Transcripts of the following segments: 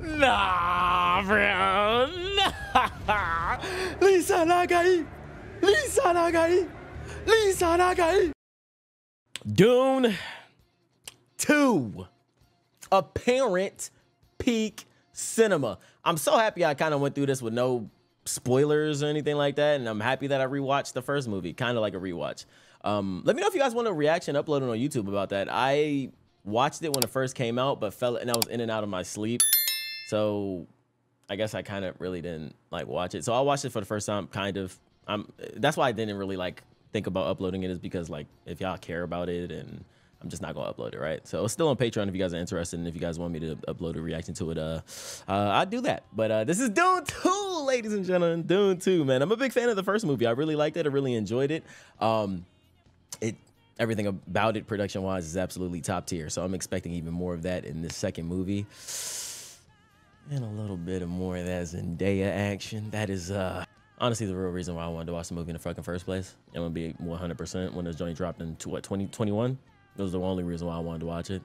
Nah, bro. Lisan al Gaib. Lisa Nagai. Lisan al Gaib. Dune 2. Apparent peak cinema. I'm so happy I kind of went through this with no spoilers or anything like that. And I'm happy that I rewatched the first movie, kind of like a rewatch. Um, let me know if you guys want a reaction uploaded on YouTube about that. I watched it when it first came out, but fell and I was in and out of my sleep. So I guess I kind of really didn't like watch it. So I watched it for the first time, kind of. I'm that's why I didn't really like think about uploading it is because like if y'all care about it and I'm just not gonna upload it, right? So it's still on Patreon if you guys are interested, and if you guys want me to upload a reaction to it, uh, uh I'd do that. But uh, this is Dune 2, ladies and gentlemen, Dune 2, man. I'm a big fan of the first movie. I really liked it. I really enjoyed it. Um, it everything about it, production wise, is absolutely top tier. So I'm expecting even more of that in this second movie. And a little bit of more of that Zendaya action. That is uh honestly the real reason why I wanted to watch the movie in the fucking first place. I'm gonna be 100% when this joint dropped in what 2021. That was the only reason why I wanted to watch it.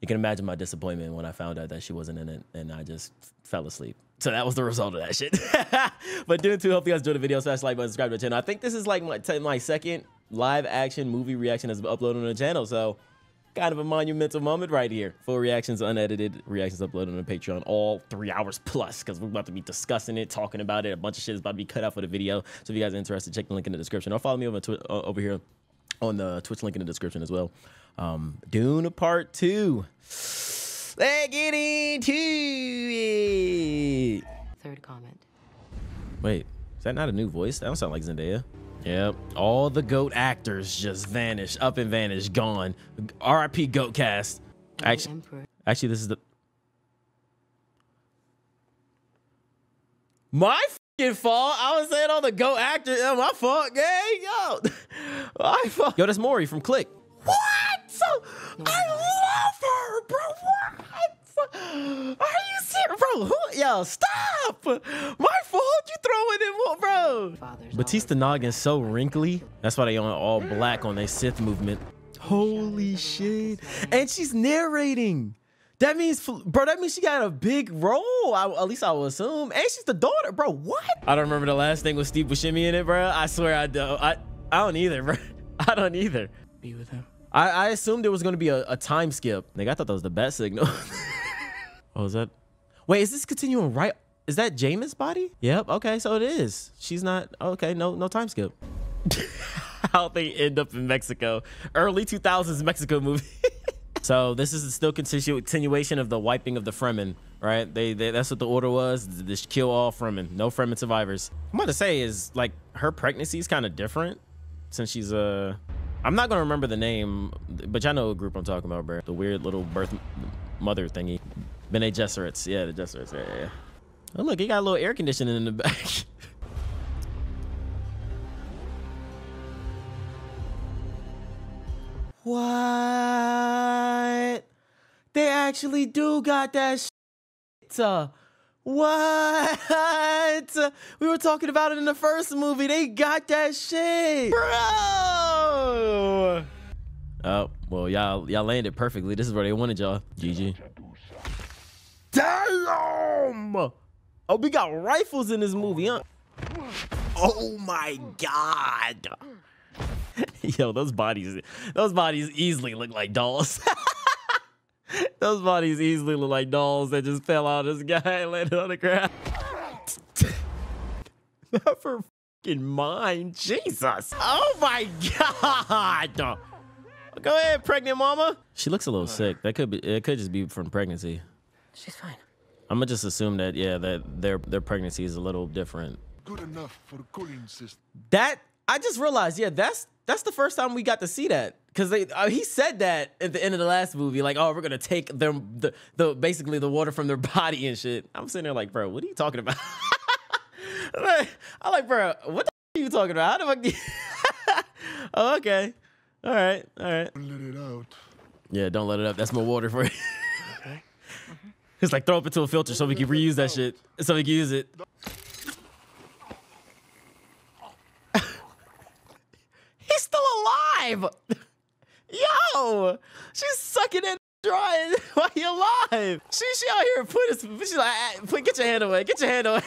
You can imagine my disappointment when I found out that she wasn't in it and I just fell asleep. So that was the result of that shit. but Dune 2, hope you guys enjoyed the video. Smash like button, subscribe to the channel. I think this is like my, my second live action movie reaction that's uploaded on the channel. So kind of a monumental moment right here. Full reactions, unedited reactions uploaded on the Patreon, all three hours plus, because we're about to be discussing it, talking about it. A bunch of shit is about to be cut out for the video. So if you guys are interested, check the link in the description or follow me over, uh, over here on the Twitch link in the description as well. Um, Dune Part 2. Let's get into it. Third comment. Wait, is that not a new voice? That don't sound like Zendaya. Yep, all the GOAT actors just vanished, up and vanished, gone. R.I.P. GOAT cast. Actually, actually, this is the my fucking fault. I was saying all the GOAT actors. Oh, my fault, gang. Yo, my fault. Yo, that's Maury from Click. What? I love her, bro. What? Are you serious, bro? Who? Yo, stop. My fault. You throwing it, bro. Batista Noggin's so wrinkly. That's why they on all black on their Sith movement. Holy shit. And she's narrating. That means, bro, that means she got a big role. I, at least I will assume. And she's the daughter, bro. What? I don't remember the last thing with Steve Buscemi in it, bro. I swear I don't. I, I don't either, bro. I don't either. Be with him. I, I assumed there was going to be a, a, time skip. Nigga, I thought that was the best signal. oh, is that? Wait, is this continuing right? Is that Jamis' body? Yep. Okay, so it is. She's not. Okay, no, no time skip. How they end up in Mexico? Early 2000s Mexico movie. so this is still continuation of the wiping of the Fremen, right? They, they that's what the order was. Just kill all Fremen. No Fremen survivors. I'm about to say is like her pregnancy is kind of different since she's a. Uh, I'm not gonna remember the name, but y'all know what group I'm talking about, bro. The weird little birth mother thingy. Bene Gesserits. Yeah, the Gesserits. Yeah, yeah. Oh, look, he got a little air conditioning in the back. what? They actually do got that shit. What? We were talking about it in the first movie. They got that shit. Bro! Oh, well, y'all y'all landed perfectly. This is where they wanted y'all. GG. Damn! Oh, we got rifles in this movie, huh? Oh my god. Yo, those bodies, those bodies easily look like dolls. those bodies easily look like dolls that just fell out of this guy and landed on the ground. Never fucking mind. Jesus. Oh my god. Go ahead, pregnant mama. She looks a little sick. That could be. It could just be from pregnancy. She's fine. I'm gonna just assume that yeah, that their their pregnancy is a little different. Good enough for the cooling system. That I just realized. Yeah, that's that's the first time we got to see that because they uh, he said that at the end of the last movie, like, oh, we're gonna take them the the basically the water from their body and shit. I'm sitting there like, bro, what are you talking about? I'm like, bro, what the are you talking about? How the fuck? Do you oh, okay. All right. All right. Let it out. Yeah, don't let it up. That's more water for you. It's like throw up into a filter so we can reuse that shit. So we can use it. He's still alive. Yo, she's sucking it dry while you alive. She she out here put his she's like ah, put get your hand away, get your hand away.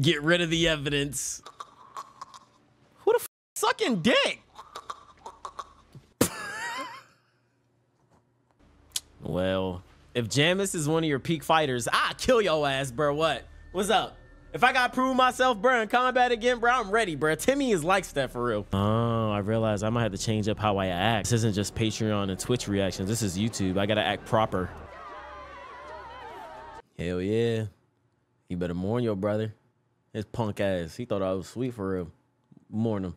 get rid of the evidence. Who the f sucking dick? well, if Jamis is one of your peak fighters, I kill your ass, bro. What? What's up? If I gotta prove myself, bro, in combat again, bro, I'm ready, bro. Timmy is like that for real. Oh, I realized I might have to change up how I act. This isn't just Patreon and Twitch reactions. This is YouTube. I gotta act proper. Hell yeah. You better mourn your brother. His punk ass. He thought I was sweet for real. Mourn him.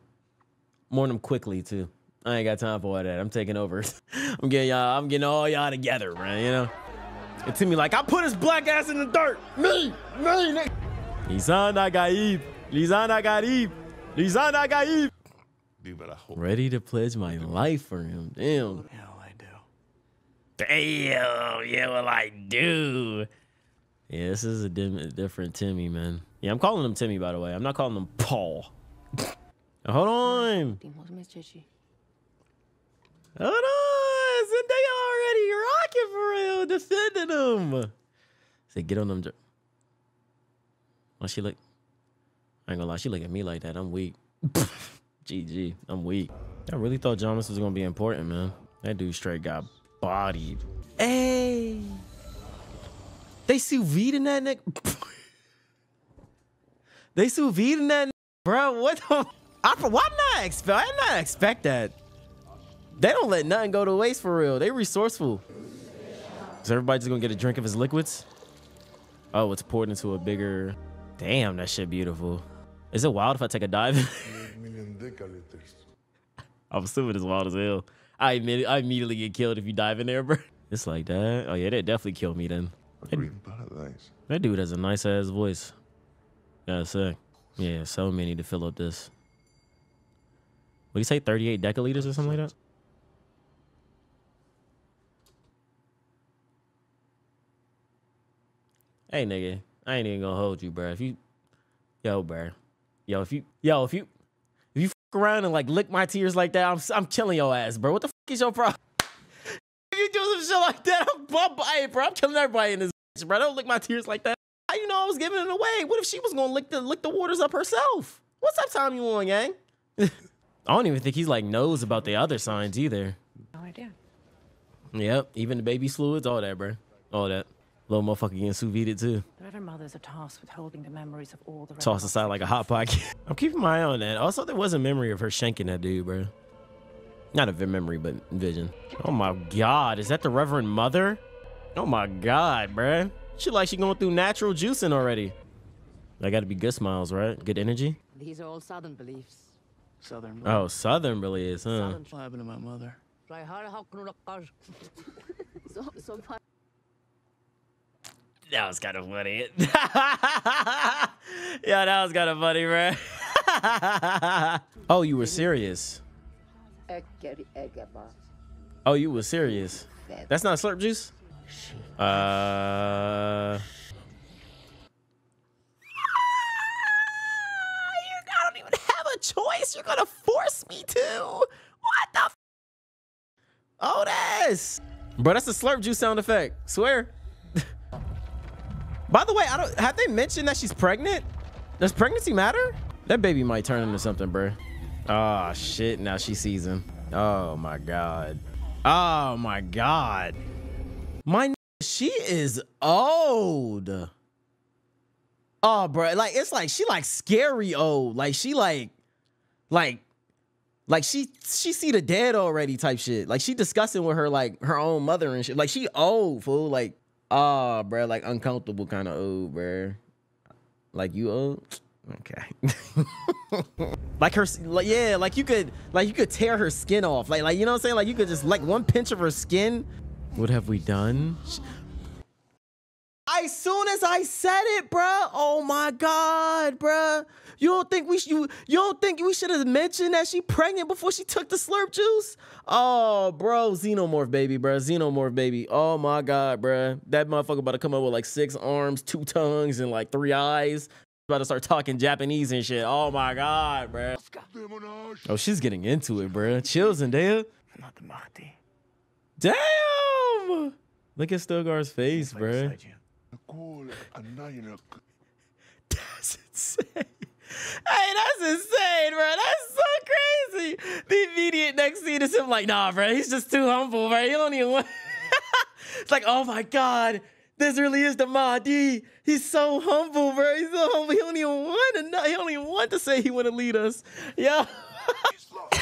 Mourn him quickly, too. I ain't got time for all that. I'm taking over. I'm getting y'all, I'm getting all y'all together, man, you know? And Timmy like, I put his black ass in the dirt. Me, me, nigga. Lisan al Gaib. Lisan al Gaib. Lisan al Gaib. Ready to pledge my life for him. Damn. Yeah, I do. Damn. Yeah, well, I do. Yeah, this is a different Timmy, man. Yeah, I'm calling him Timmy, by the way. I'm not calling him Paul. Hold on. Hold on. Zendaya already rocking for real, defending him. Say, get on them. Why she look? I ain't gonna lie, she look at me like that. I'm weak. GG, I'm weak. I really thought Jonas was gonna be important, man. That dude straight got bodied. Hey, they sous vide in that nigga. they sous vide in that, bro. What the? I, why not expect? I did not expect that. They don't let nothing go to waste for real. They resourceful. Is everybody just gonna get a drink of his liquids? Oh, it's poured into a bigger. Damn, that shit beautiful. Is it wild if I take a dive? I'm assuming it's wild as hell. I admit I immediately get killed if you dive in there, bro. It's like that. Oh yeah, that definitely kill me then. Green paradise. That dude has a nice ass voice. Gotta say. Yeah, so many to fill up this. What do you say, 38 deciliters or something like that? Hey nigga, I ain't even gonna hold you, bro. If you, yo, bro, yo, if you, yo, if you, if you fuck around and like lick my tears like that, I'm, I'm killing your ass, bro. What the fuck is your problem? if you do some shit like that, I'm, I'm, hey, bro, I'm killing everybody in this bitch, bro. Don't lick my tears like that. How you know I was giving it away? What if she was gonna lick the lick the waters up herself? What's up, time you on, gang? I don't even think he's like knows about the other signs either. No idea. Yep, even the baby fluids, all that, bro, all that. Little motherfucker getting sous vide too. The Reverend Mothers are tasked with holding the memories of all the Toss aside like a hot pocket. I'm keeping my eye on that. Also, there was a memory of her shanking that dude, bro. Not a vi- memory, but vision. Oh my god, is that the Reverend Mother? Oh my god, bruh. She like she going through natural juicing already. I gotta be good smiles, right? Good energy. These are all Southern beliefs. Southern. beliefs. Oh, Southern really is, huh? Southern. What happened to my mother? That was kind of funny. yeah, that was kind of funny, bro. oh, you were serious. Oh, you were serious. That's not slurp juice? Uh. You I don't even have a choice. You're gonna force me to. What the? F- oh, that's. Bro, that's the slurp juice sound effect. Swear. By the way, I don't. Have they mentioned that she's pregnant? Does pregnancy matter? That baby might turn into something, bro. Oh ah, shit! Now she sees him. Oh my god. Oh my god. My she is old. Oh, bro, like it's like she like scary old. Like she like, like, like she she see the dead already type shit. Like she discussing with her like her own mother and shit. Like she old fool. Like, oh, bro, like uncomfortable kind of old, bro. Like you old. Okay. like her, like yeah, like you could, like you could tear her skin off, like like you know what I'm saying, like you could just like one pinch of her skin. What have we done? As soon as I said it, bruh, oh my god, bruh. You don't think we you you don't think we should have mentioned that she pregnant before she took the slurp juice? Oh, bro, xenomorph baby, bro, xenomorph baby. Oh my god, bro, that motherfucker about to come up with like six arms, two tongues, and like three eyes. About to start talking Japanese and shit. Oh my god, bro. Oh, she's getting into it, bro. Chills the Mahdi. Damn! Look at Stilgar's face, bro. That's insane. Hey, that's insane, bro. That's so crazy. The immediate next scene is him like, nah, bro. He's just too humble, bro. He don't even want. it's like, oh my god, this really is the Mahdi. He's so humble, bro. He's so humble. He don't even want to. Know. He don't even want to say he want to lead us. Yo.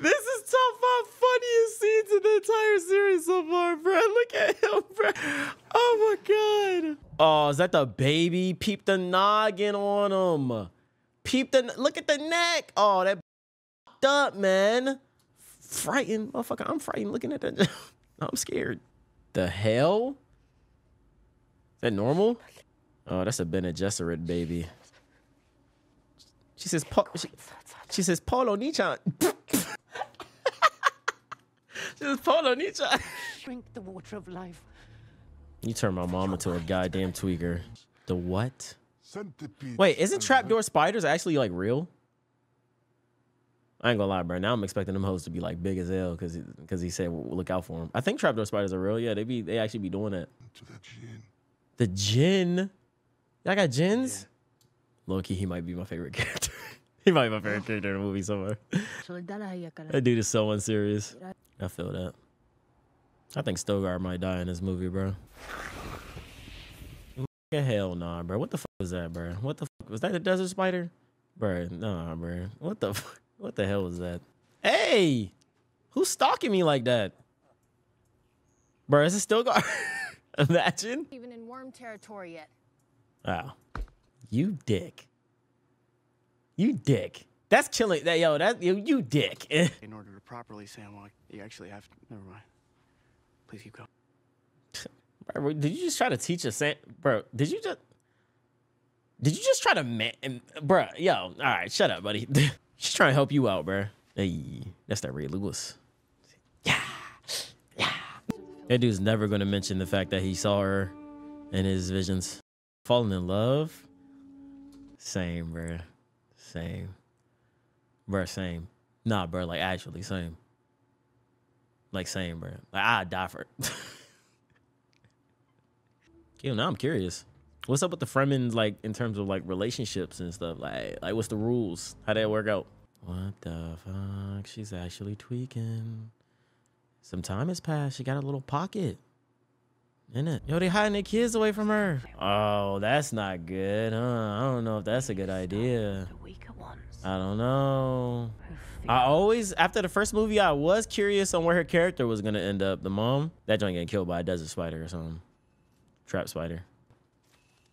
This is top five funniest scenes in the entire series so far, bro. Look at him, bro. Oh my god. Oh, is that the baby? Peep the noggin on him. Peep the look at the neck. Oh, that up, man. Frightened, motherfucker. I'm frightened looking at that. I'm scared. The hell? Is that normal? Oh, that's a Bene Gesserit baby. She says, "Pa- she, she says, Polo Nichan. she says, Polo Nichan. Drink the water of life. You turn my mom into a goddamn tweaker. The what? centipede Wait, isn't trapdoor spiders actually like real? I ain't gonna lie, bro. Now I'm expecting them hoes to be like big as hell because because he said well, look out for them. I think trapdoor spiders are real. Yeah, they be they actually be doing that. to the gin. The Jin. Y'all got Jins? Loki, he might be my favorite character. he might be my favorite character in the movie somewhere. That dude is so unserious. I feel that. I think Stogar might die in this movie, bro. Hell nah, bro. What the fuck was that, bro? What the fuck was that? The desert spider, bro? Nah, bro. What the fu- what the hell was that? Hey, who's stalking me like that, bro? Is it Stogar? Imagine. even in worm territory yet. Wow. You dick. You dick. That's killing that yo, that you, you dick. In order to properly say sandwalk, you actually have to. Never mind. Please keep going. Bro, did you just try to teach a us bro, did you just Did you just try to man bro, yo, all right, shut up, buddy. She's trying to help you out, bro. Hey, that's that Ray Lewis. Yeah. Yeah. That dude's never gonna mention the fact that he saw her in his visions. Falling in love? Same, bro. Same. Bro, same. Nah, bro, like actually same. Like same, bro. Like I'd die for it. Yo, now I'm curious. What's up with the Fremen, like in terms of like relationships and stuff? Like, like what's the rules? How did it work out? What the fuck? She's actually tweaking. Some time has passed. She got a little pocket. In it. Yo, they hiding their kids away from her. Oh, that's not good, huh? I don't know if that's a good idea. The weaker ones. I don't know. I always, after the first movie, I was curious on where her character was gonna end up. The mom, that joint getting killed by a desert spider or something, trap spider.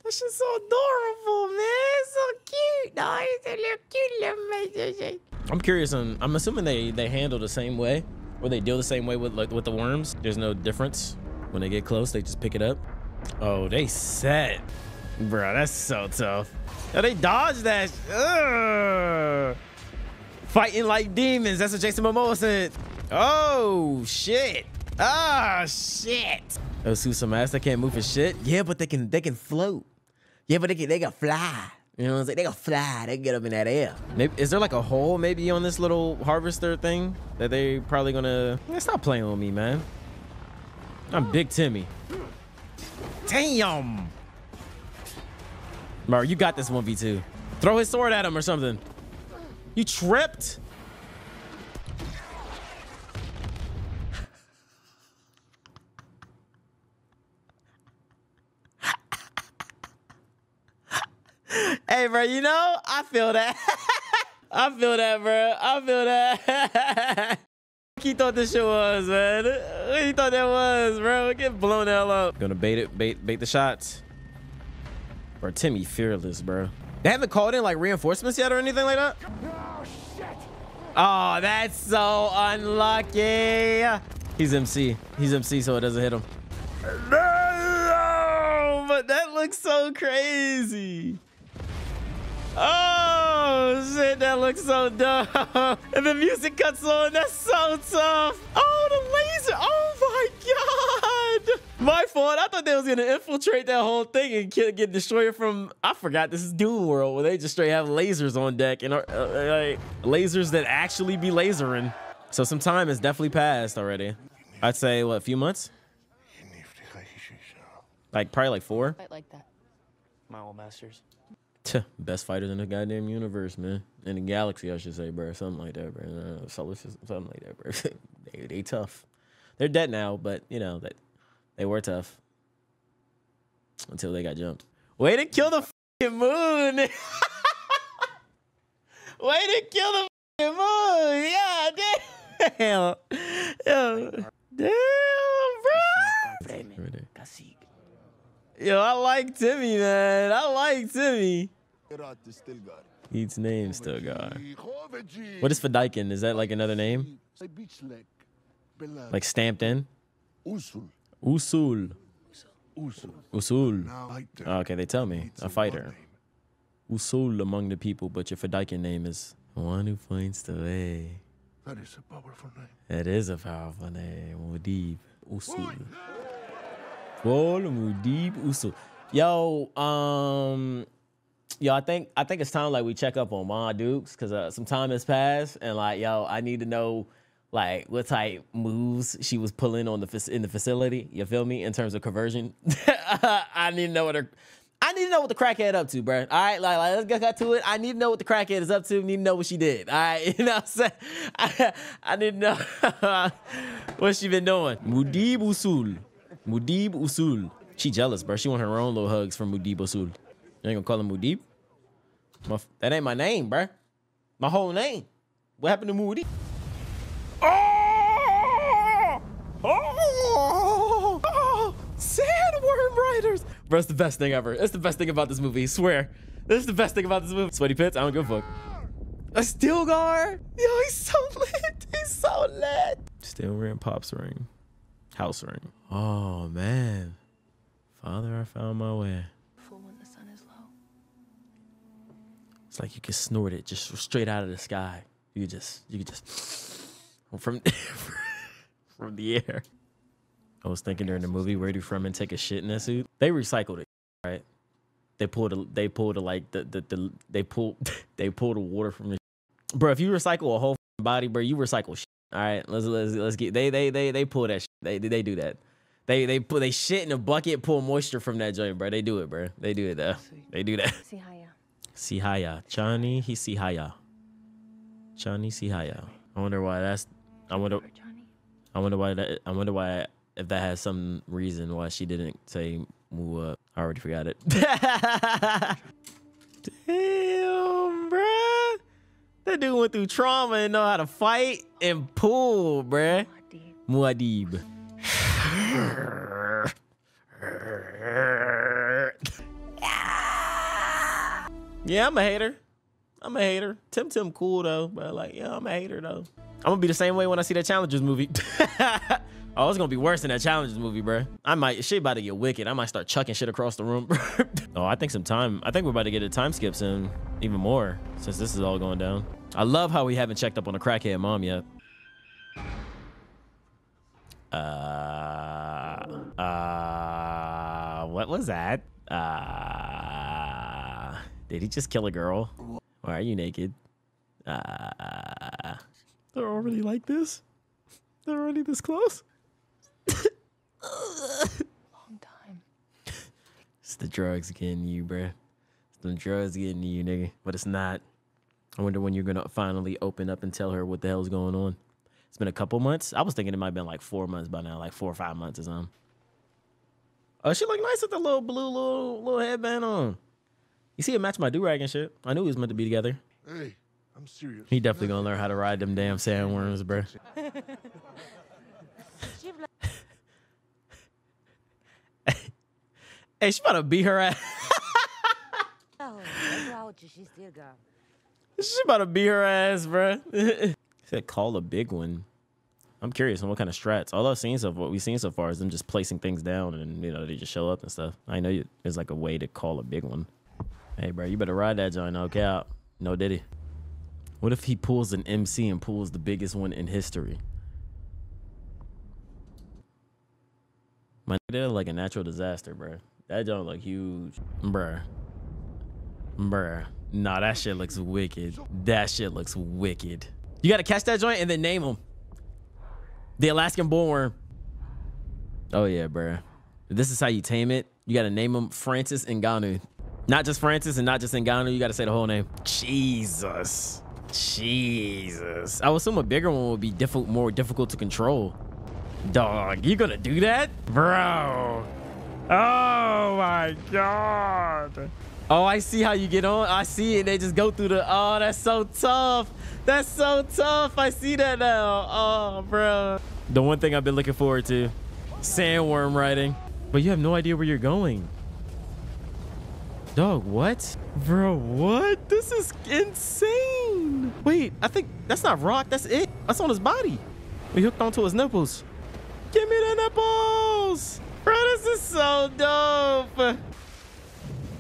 That shit's so adorable, man. It's so cute. No, it's a little cute little message. I'm curious on. I'm assuming they they handle the same way, or they deal the same way with like with the worms. There's no difference when they get close. They just pick it up. Oh, they set, bro. That's so tough. Oh, they dodged that. Ugh. Fighting like demons. That's what Jason Momoa said. Oh shit. Ah shit. Those who some ass that can't move for shit. Yeah, but they can they can float. Yeah, but they can they can fly. You know what I'm saying? They can fly. They can get up in that air. Maybe is there like a hole maybe on this little harvester thing that they probably gonna? Man, stop playing with me, man. I'm Big Timmy. Damn. Bro, you got this 1v2. Throw his sword at him or something. You tripped? hey, bro, you know, I feel that. I feel that, bro. I feel that. he thought this shit was, man. What he thought that was, bro? Get blown the hell up. Gonna bait it, bait, bait the shots. Bro, Timmy fearless, bro. They haven't called in like reinforcements yet or anything like that? Oh, that's so unlucky. He's MC. He's MC, so it doesn't hit him. No, but that looks so crazy. Oh shit, that looks so dumb. And the music cuts on. That's so tough. Oh, the laser. Oh my god. My fault. I thought they was gonna infiltrate that whole thing and get, get destroyed from. I forgot this is Doom World where they just straight have lasers on deck and uh, uh, like lasers that actually be lasering. So some time has definitely passed already. I'd say what a few months, like probably like four. Like that. My old masters. Best fighters in the goddamn universe, man. In the galaxy, I should say, bro. Something like that, bro. Uh, solar system, something like that, bro. they, they tough. They're dead now, but you know that they were tough until they got jumped. Way to kill the moon! Way to kill the moon! Yeah, damn, yeah, damn, bro. Yo, I like Timmy, man. I like Timmy. Eats name still guy. What is Fedaykin? Is that like another name? Like stamped in? Usul. Usul. Usul. Usul. Oh, okay, they tell me. A fighter. Usul among the people, but your Fedaykin name is one who finds the way. That is a powerful name. That is a powerful name. Muad'Dib Usul. Muad'Dib Usul. Yo, um, yo, I think I think it's time like we check up on Ma Dukes because uh, some time has passed and like yo, I need to know like what type moves she was pulling on the in the facility. You feel me in terms of conversion? I need to know what her. I need to know what the crackhead up to, bro. All right, like, like let's get to it. I need to know what the crackhead is up to. Need to know what she did. All right, you know what I'm saying? I, I need to know what she been doing. Muad'Dib Usul. Muad'Dib Usul. She jealous, bro. She want her own little hugs from Muad'Dib Usul. You ain't gonna call him Muad'Dib? My that ain't my name, bro. My whole name. What happened to Muad'Dib? Oh! Oh! oh! Sandworm Riders! Bro, it's the best thing ever. It's the best thing about this movie. I swear. This is the best thing about this movie. Sweaty Pits, I don't give a fuck. A Stilgar? Yo, he's so lit. He's so lit. Steel ring, pops ring. House ring. Oh, man. Father, I found my way. It's like you can snort it just straight out of the sky. You just, you just from from the air. I was thinking during the movie, where do Fremen take a shit in that suit? They recycled it, right? They pulled, a, they pulled a, like the, the the they pulled they pulled the water from the. Bro, if you recycle a whole body, bro, you recycle shit. All right, let's let's let's get they they they they pull that. Shit. They they do that. They they put they shit in a bucket, pull moisture from that joint, bro. They do it, bro. They do it though. They do that. Sihaya. Chani he Sihaya. Chani Sihaya. I wonder why that's I wonder I wonder why that I wonder why if that has some reason why she didn't say move up. I already forgot it. Damn, bruh. That dude went through trauma and know how to fight and pull, bruh. Muad'Dib. Yeah, I'm a hater. I'm a hater. Tim Tim cool though, but like, yeah, I'm a hater though. I'm gonna be the same way when I see that Challengers movie. oh, it's gonna be worse than that Challengers movie, bro. I might shit about to get wicked. I might start chucking shit across the room. oh, I think some time. I think we're about to get a time skip soon, even more since this is all going down. I love how we haven't checked up on a crackhead mom yet. Uh, uh, what was that? Uh, did he just kill a girl? Why are you naked? Uh, they're already like this? They're already this close? Long time. It's the drugs getting you, bruh. It's the drugs getting you, nigga. But it's not. I wonder when you're gonna finally open up and tell her what the hell's going on. It's been a couple months. I was thinking it might have been like four months by now, like four or five months or something. Oh, she look nice with the little blue little little headband on. You see it match my do rag and shit. I knew we was meant to be together. Hey, I'm serious. He definitely gonna learn how to ride them damn sandworms, bruh. hey, she about to beat her ass. She about to beat her ass, bruh. Said call a big one. I'm curious on what kind of strats. All I've seen so what we've seen so far is them just placing things down and you know they just show up and stuff. I know you, there's like a way to call a big one. Hey, bro, you better ride that joint. Okay, out. No diddy. What if he pulls an MC and pulls the biggest one in history? My nigga, like a natural disaster, bro. That joint look huge, bruh. Bruh. Nah, that shit looks wicked. That shit looks wicked. You gotta catch that joint and then name him. The Alaskan bullworm. Oh yeah, bruh. This is how you tame it. You gotta name him Francis Ngannou. Not just Francis and not just Ngannou. You gotta say the whole name. Jesus. Jesus. I would assume a bigger one would be difficult, more difficult to control. Dog, you gonna do that? Bro. Oh my God. Oh, I see how you get on. I see it. They just go through the. Oh, that's so tough. That's so tough. I see that now. Oh, bro. The one thing I've been looking forward to sandworm riding. But you have no idea where you're going. Dog, what? Bro, what? This is insane. Wait, I think that's not rock. That's it. That's on his body. We hooked onto his nipples. Give me the nipples. Bro, this is so dope.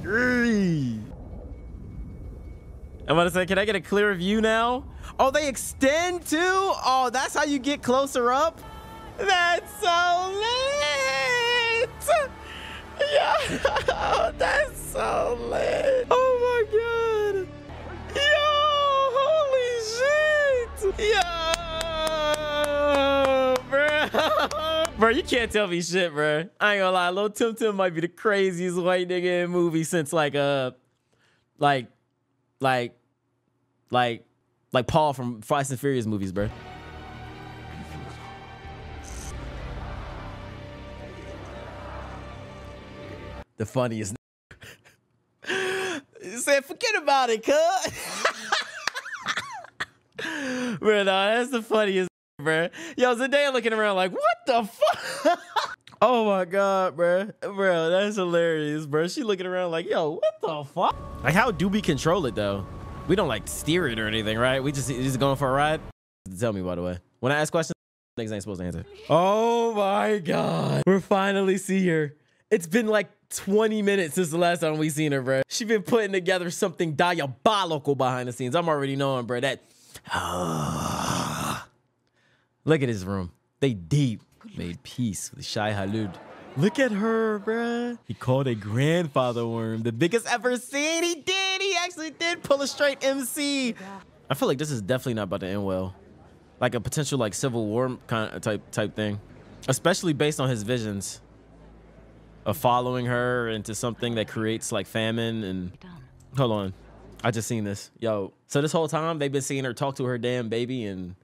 Eee. I'm about to say, can I get a clear view now? Oh, they extend too? Oh, that's how you get closer up? That's so lit! Yeah, that's so bro. You can't tell me shit, bro. I ain't gonna lie. Lil Tim Tim might be the craziest white nigga in movie since like uh like like like like Paul from Fast and Furious movies, bro. The funniest. Said, forget about it, cuz. bro, no, that's the funniest, bro. Yo, Zendaya looking around like, what the fuck? oh my god, bro. Bro, that's hilarious, bro. She looking around like, yo, what the fuck? Like, how do we control it, though? We don't, like, steer it or anything, right? We just, just going for a ride? Tell me, by the way. When I ask questions, niggas ain't supposed to answer. Oh my god. We're finally see her. It's been like 20 minutes since the last time we seen her, bro. She been putting together something diabolical behind the scenes. I'm already knowing, bro, that... Look at his room. They deep. Made peace with Shai-Hulud. Look at her, bruh. He called a grandfather worm. The biggest ever seen. He did. He actually did pull a straight MC. I feel like this is definitely not about to end well. Like a potential like civil war kind of type type thing. Especially based on his visions of following her into something that creates like famine and hold on. I just seen this. Yo, so this whole time they've been seeing her talk to her damn baby and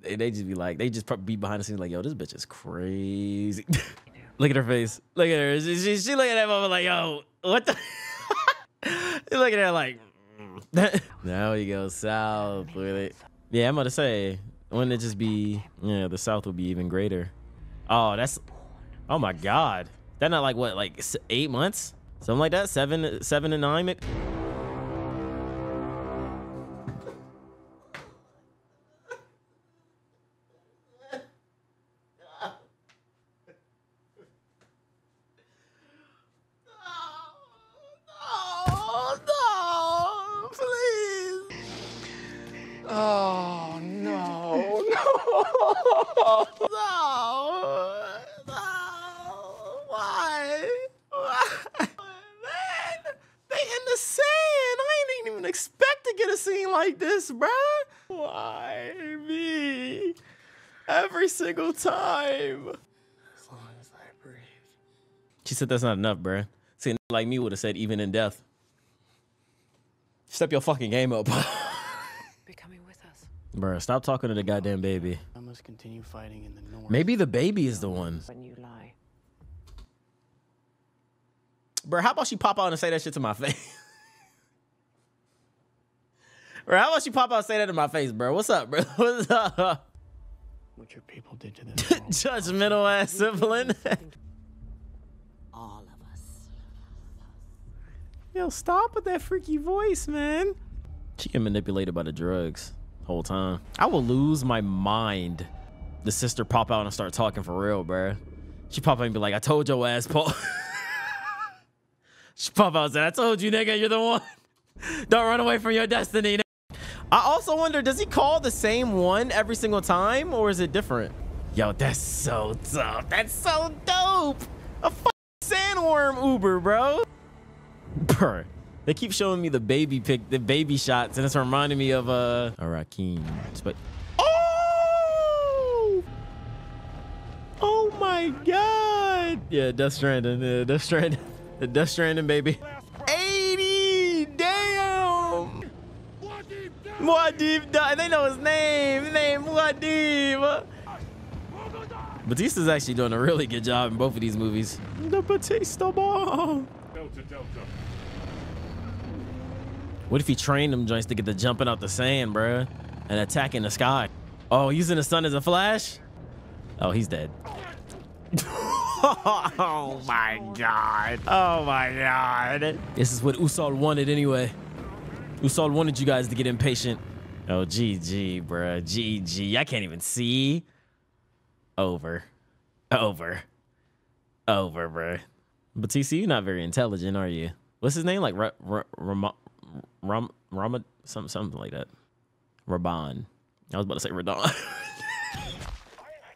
they, they just be like, they just be behind the scenes like, yo, this bitch is crazy. Look at her face. Look at her. She, she, she look at that moment like, yo, what the? look at her like, mm. now you go south with it. Yeah, I'm about to say, wouldn't it just be, yeah, the south would be even greater. Oh, that's, oh my God. That not like what, like eight months? Something like that? Seven, seven to nine? maybe? No, no, why? Why? Man, they in the sand. I ain't even expect to get a scene like this, bruh. Why me? Every single time. As long as I breathe. She said that's not enough, bruh. See, like me would have said even in death. Step your fucking game up. Be coming with us. bruh, stop talking to the goddamn baby. I must continue fighting in the north. Maybe the baby is the one. When you lie. Bro, how about she pop out and say that shit to my face? bro, how about she pop out and say that to my face, bro? What's up, bro? What's up? what your people did to this world. Judgmental ass sibling. All of us. Yo, stop with that freaky voice, man. She get manipulated by the drugs whole time. I will lose my mind. The sister pop out and start talking for real, bro. She pop out and be like, I told your ass, Paul. she pop out and say, I told you, nigga, you're the one. Don't run away from your destiny. I also wonder, does he call the same one every single time or is it different? Yo, that's so dope. That's so dope. A sandworm Uber, bro. Bruh. They keep showing me the baby pic, the baby shots, and it's reminding me of uh, a Rakim. But oh, oh my god. Yeah, Death Stranding. Yeah, Death Stranding. The Death Stranding, baby. 80! Damn! Muad'Dib. They know his name. Name Muad'Dib. Batista's actually doing a really good job in both of these movies. The Batista bomb. Delta, Delta. What if he trained them joints to get the jumping out the sand, bruh, and attacking the sky? Oh, using the sun as a flash? Oh, he's dead. oh my god. Oh my god. This is what Usul wanted anyway. Usul wanted you guys to get impatient. Oh, GG, bruh. GG. I can't even see. Over. Over. Over, bruh. But TC, you're not very intelligent, are you? What's his name? Like Ra- Ra- Ram- Ram- Rama, something, something like that. Rabban. I was about to say Radon.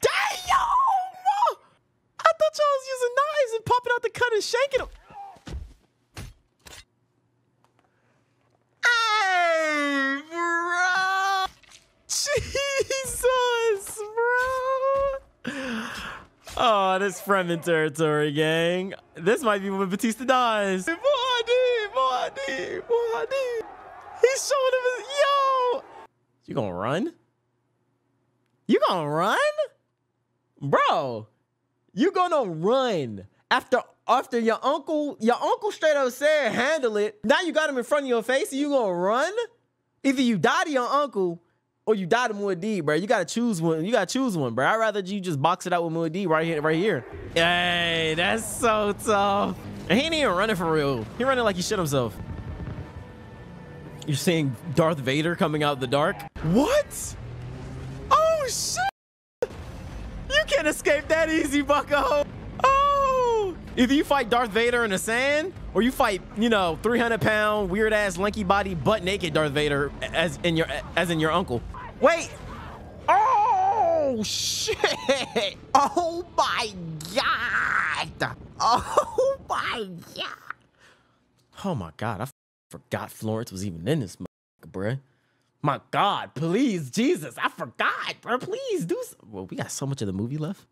Damn! I thought y'all was using knives and popping out the cut and shanking them. Hey, bro! Jesus, bro! Oh, this Fremen territory, gang. This might be when Batista dies. Moadi, Moadi. He's him his yo. You gonna run? You gonna run, bro? You gonna run after after your uncle your uncle straight up said handle it. Now you got him in front of your face, and you gonna run? Either you die to your uncle or you die to Muad'Dib, bro. You gotta choose one. You gotta choose one, bro. I'd rather you just box it out with Muad'Dib right here, right here. Hey, that's so tough. And he ain't even running for real. He running like he shit himself. You're seeing Darth Vader coming out of the dark? What? Oh shit! You can't escape that easy, bucko. Oh! Either you fight Darth Vader in the sand, or you fight, you know, 300 pound, weird ass, lanky body, butt naked Darth Vader as in your as in your uncle. Wait! Oh shit! Oh my god! Oh my god! Oh my god! I forgot Florence was even in this, bruh. My God, please, Jesus, I forgot, bro. Please do. So- well, we got so much of the movie left.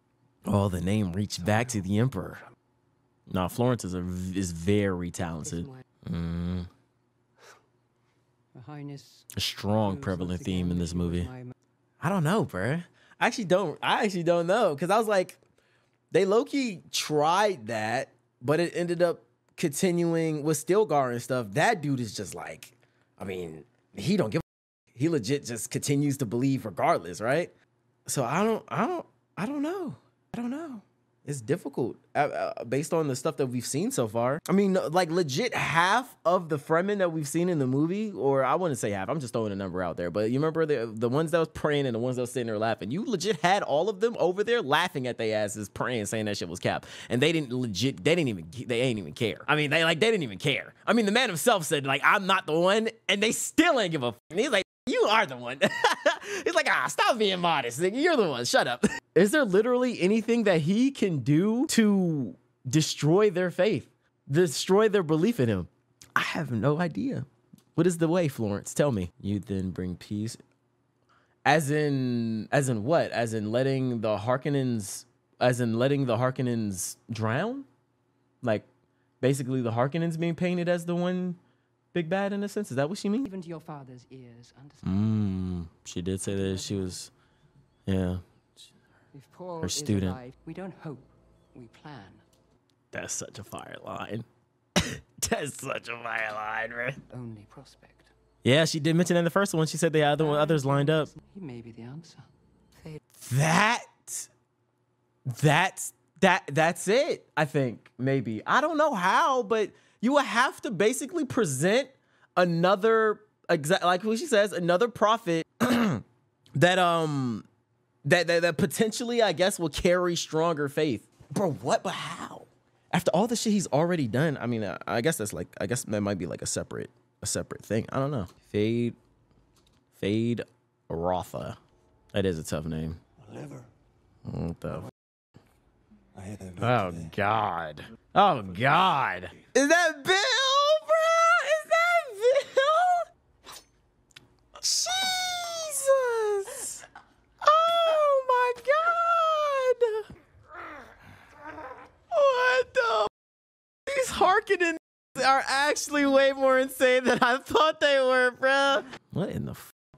Oh, the name reached back to the Emperor. No, Florence is a, is very talented. Mm, a strong, prevalent theme in this movie. I don't know, bruh. I actually don't. I actually don't know because I was like, they low key tried that, but it ended up continuing with Stilgar and stuff. That dude is just like, I mean, he don't give. a He legit just continues to believe regardless, right? So I don't, I don't, I don't know. I don't know. It's difficult uh, uh, based on the stuff that we've seen so far. I mean, like legit half of the Fremen that we've seen in the movie, or I wouldn't say half. I'm just throwing a number out there. But you remember the the ones that was praying and the ones that was sitting there laughing. You legit had all of them over there laughing at their asses, praying, saying that shit was cap, and they didn't legit. They didn't even. They ain't even care. I mean, they like they didn't even care. I mean, the man himself said like I'm not the one, and they still ain't give a. F- and he's like. You are the one. He's like, ah, stop being modest. You're the one. Shut up. Is there literally anything that he can do to destroy their faith, destroy their belief in him? I have no idea. What is the way, Florence? Tell me. You then bring peace. As in, as in what? As in letting the Harkonnens, as in letting the Harkonnens drown? Like, basically, the Harkonnens being painted as the one big bad in a sense. Is that what she means? Even to your father's ears, understand? Mm, she did say that she was, yeah. If Paul her is student. alive, we don't hope, we plan. That's such a fire line. That's such a fire line, man. Only prospect. Yeah, she did mention in the first one. She said the had other others lined up. He may be the answer. Fate That, that's that. That's it. I think maybe I don't know how, but you will have to basically present another exact like what she says, another prophet that um that, that that potentially I guess will carry stronger faith. Bro, what? But how? After all the shit he's already done, I mean, I, I guess that's like I guess that might be like a separate a separate thing. I don't know. Feyd, Fade Rotha. That is a tough name. Liver. What the I had that Oh God. Oh God. Is that Bill, bro? Is that Bill? Jesus. Oh my God. What the? These Harkonnen are actually way more insane than I thought they were, bro. What in the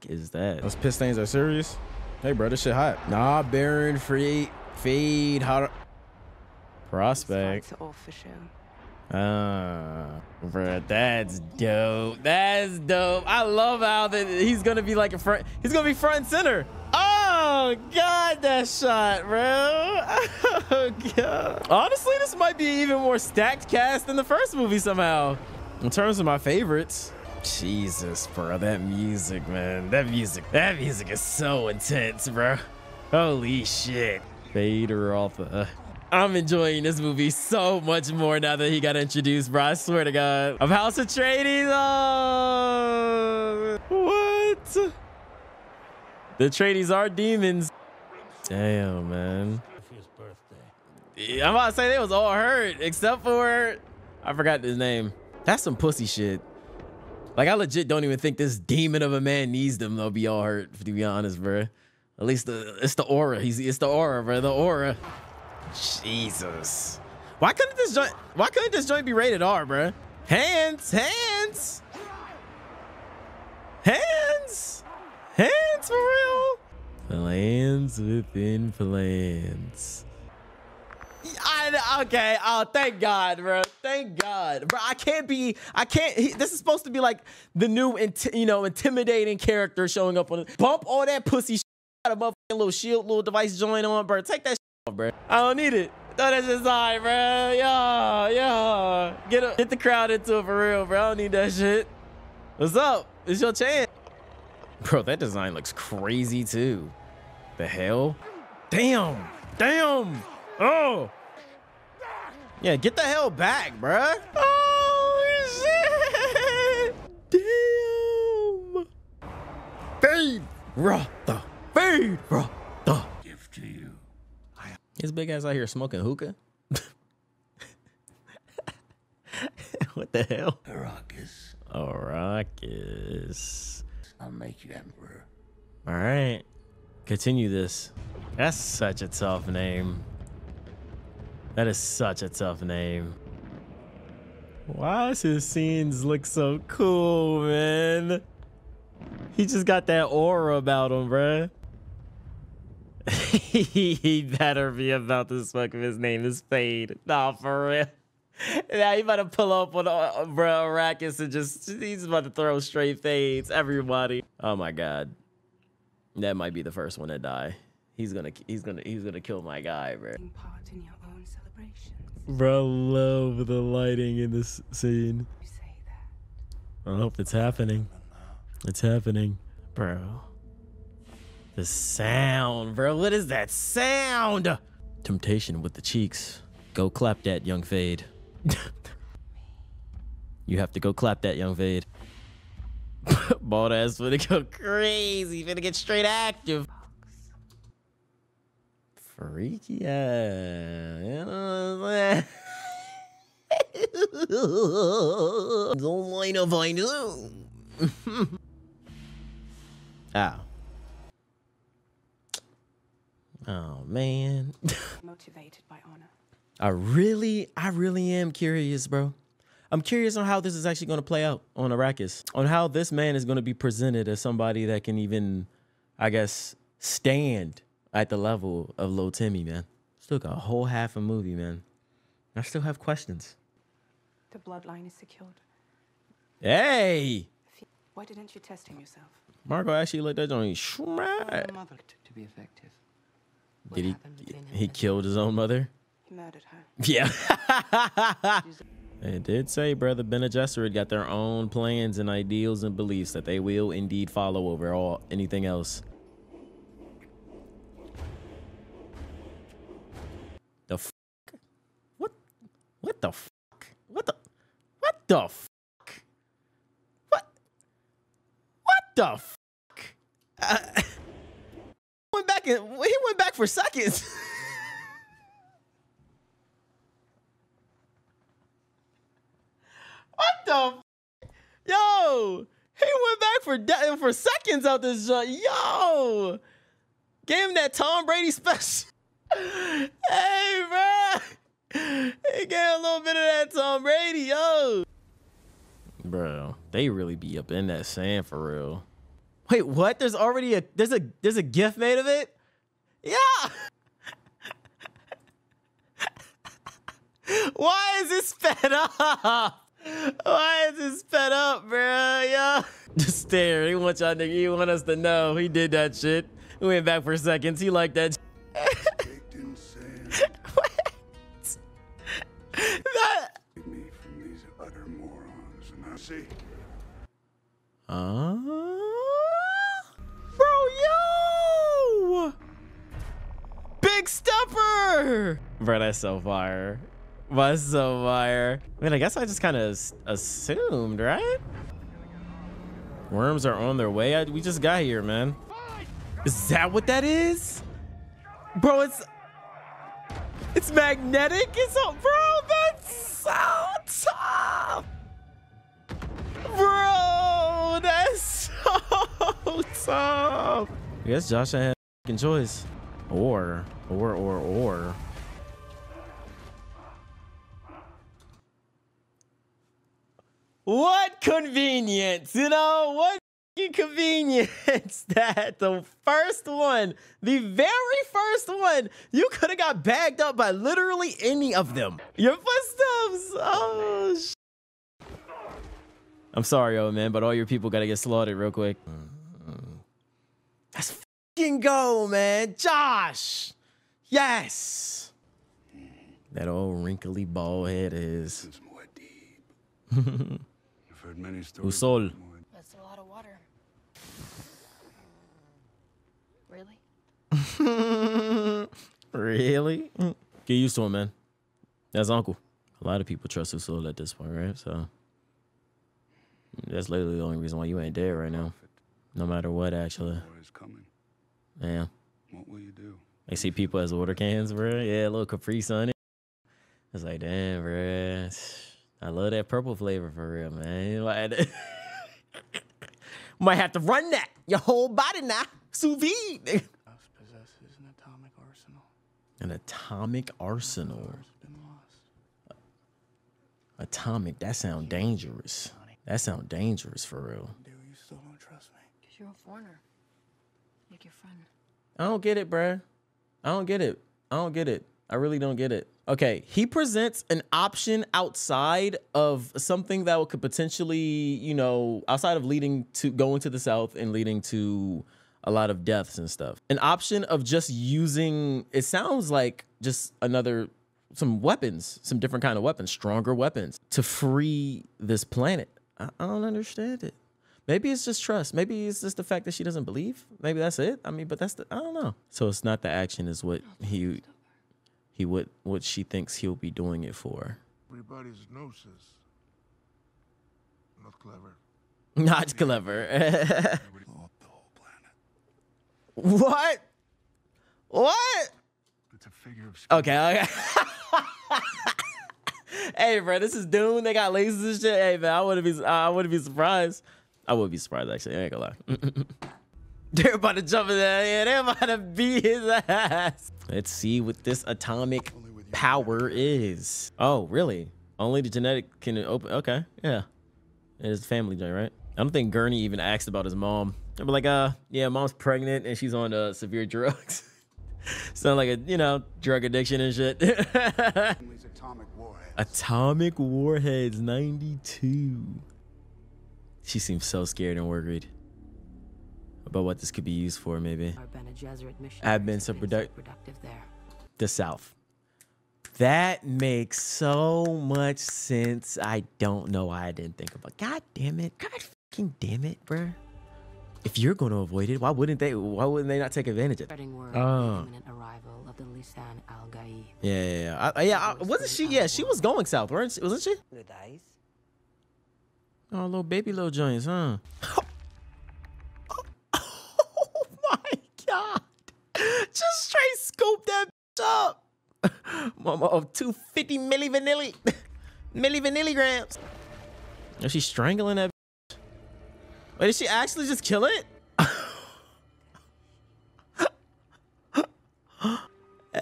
is that? Those piss things are serious. Hey, bro, this shit hot. Nah, Baron, free, fade, hot. Prospect. Fights are all for show. Ah, bro, that's dope. That's dope. I love how that he's gonna be like a front. He's gonna be front and center. Oh God, that shot, bro. Oh God. Honestly, this might be even more stacked cast than the first movie somehow. In terms of my favorites. Jesus, bro, that music, man. That music, that music is so intense, bro. Holy shit. Vader off the. I'm enjoying this movie so much more now that he got introduced, bro. I swear to God. Of House Atreides. Oh, what? The Atreides are demons. Damn, man. I'm about to say they was all hurt except for I forgot his name. That's some pussy shit. Like I legit don't even think this demon of a man needs them. They'll be all hurt. To be honest, bro. At least the it's the aura. He's it's the aura, bro. The aura. Jesus. Why couldn't this joint? Why couldn't this joint be rated R, bro? Hands, hands, hands, hands for real. Plans within plans. I, okay. Oh, thank God, bro. Thank God, bro. I can't be. I can't. He, this is supposed to be like the new, you know, intimidating character showing up on it. Bump all that pussy. Shit out of motherfucking little shield, little device joint on, bro. Take that shit off, bro. I don't need it. No, that's just alright, bro. Yeah, yeah. Get a, get the crowd into it for real, bro. I don't need that shit. What's up? It's your chance. Bro, that design looks crazy too. The hell? Damn. Damn. Oh. Yeah, get the hell back, bro. Oh, shit. Damn. Fade, Rotha. Fade, Rotha. Give to you. His big ass out here smoking hookah. what the hell? Arrakis. Arrakis. Oh, I'll make you emperor. All right. Continue this. That's such a tough name. That is such a tough name. Why does his scenes look so cool, man? He just got that aura about him, bruh. he better be about to smoke if his name is Fade. Nah, for real. Now he about to pull up on uh, bro Arrakis and just he's about to throw straight fades everybody. Oh my god, that might be the first one to die. He's gonna he's gonna he's gonna kill my guy, bro. Part in your own celebrations. Bro, love the lighting in this scene. You say that. I hope it's happening. It's happening, bro. The sound, bro. What is that sound? Temptation with the cheeks. Go clap that, young Feyd. you have to go clap that, young Feyd. Bald ass finna go crazy. Finna get straight active. Freaky ass. You know what I'm? Don't mind if I do. Ow. Ah. Oh man. Motivated by honor. I really, I really am curious, bro. I'm curious on how this is actually going to play out on Arrakis, on how this man is going to be presented as somebody that can even, I guess, stand at the level of Lil Timmy, man. Still got a whole half a movie, man. I still have questions. The bloodline is secured. Hey, Why didn't you test him yourself? Marco actually let that joint smack. Mother to be effective. What Did he? happened between him He killed his own mother. He murdered her. Yeah. it did say, brother Bene Gesserit got their own plans and ideals and beliefs that they will indeed follow over all anything else. The fuck? What? What the fuck? What the? What the fuck? What? What the fuck? Uh, he went back for seconds. What the? Yo, he went back for de- for seconds out this joint. Yo, gave him that Tom Brady special. hey, bro, He gave a little bit of that Tom Brady, yo. Bro, they really be up in that sand for real. Wait, what? There's already a there's a there's a gift made of it? Yeah. Why is this sped up? Why is this sped up, bro? Yeah. Just stare. He wants y'all nigga. He want us to know he did that shit. We went back for seconds. He liked that. What? That. Save me from these utter morons. And I see. Uh, Big stepper! That's so fire. That's so fire. I mean, I guess I just kind of assumed, right? Worms are on their way. I, we just got here, man. Is that what that is? Bro, it's... It's magnetic? It's so... Bro, that's so tough! Bro, that's so tough. I guess Josh had a choice. Or, or, or, or. What convenience, you know? What convenience that the first one, the very first one, you could have got bagged up by literally any of them. Your footsteps. Oh, sh- I'm sorry, old man, but all your people gotta get slaughtered real quick. Mm-hmm. Let's fucking go, man. Josh. Yes. That old wrinkly bald head is. It's Muad'Dib. I've heard many stories. Usul. about That's a lot of water. Really? really? Get used to him, man. That's uncle. A lot of people trust Usul at this point, right? So that's literally the only reason why you ain't dead right now. No matter what, actually. War. Yeah. What will you do? I see people as water cans, bro. Yeah, a little Capri Sun. It's like, damn, bro. I love that purple flavor for real, man. You Might have to, might have to run that your whole body now. Sous vide. House possesses an atomic arsenal. An atomic arsenal. It's been lost. Atomic. That sound dangerous. That sound dangerous for real. Dude, you still don't trust me. Because you're a foreigner. Like your friend. I don't get it, bruh. I don't get it. I don't get it. I really don't get it. Okay, he presents an option outside of something that could potentially, you know, outside of leading to going to the south and leading to a lot of deaths and stuff. An option of just using it sounds like just another some weapons, some different kind of weapons, stronger weapons to free this planet. I, I don't understand it. Maybe it's just trust. Maybe it's just the fact that she doesn't believe. Maybe that's it. I mean, but that's the I don't know. So it's not the action is what oh, he he what what she thinks he'll be doing it for. Everybody's gnosis. Not clever. Not clever. Oh, the whole planet. what? What? It's a figure of speech. Okay, okay. hey, bro, this is Doom. They got lasers and shit. Hey, man, I wouldn't be. I wouldn't be surprised. I would be surprised actually. I ain't gonna lie. they're about to jump in there. Yeah, they're about to beat his ass. Let's see what this atomic power is. Oh, really? Only the genetic can open. Okay, yeah. It's family joint, right? I don't think Gurney even asked about his mom. Be like, uh, yeah, mom's pregnant and she's on uh, severe drugs. Sound like a, you know, drug addiction and shit. Atomic warhead. Atomic Warheads 92. She seems so scared and worried about what this could be used for, maybe. Our Bene I've been so so productive there. The South. That makes so much sense. I don't know why I didn't think about. God damn it! God fucking damn it, bruh. If you're going to avoid it, why wouldn't they? Why wouldn't they not take advantage of it? Oh. of the imminent arrival of the Lisan Al Gaib. Yeah, yeah, yeah. I, yeah I, wasn't she? Yeah, she was going south, weren't she? Wasn't she? Oh, little baby, little joints, huh? oh my god! Just straight scoop that bitch up. Mama of 250 milli vanilli, milli vanilligrams. Is she strangling that? Bitch? Wait, did she actually just kill it?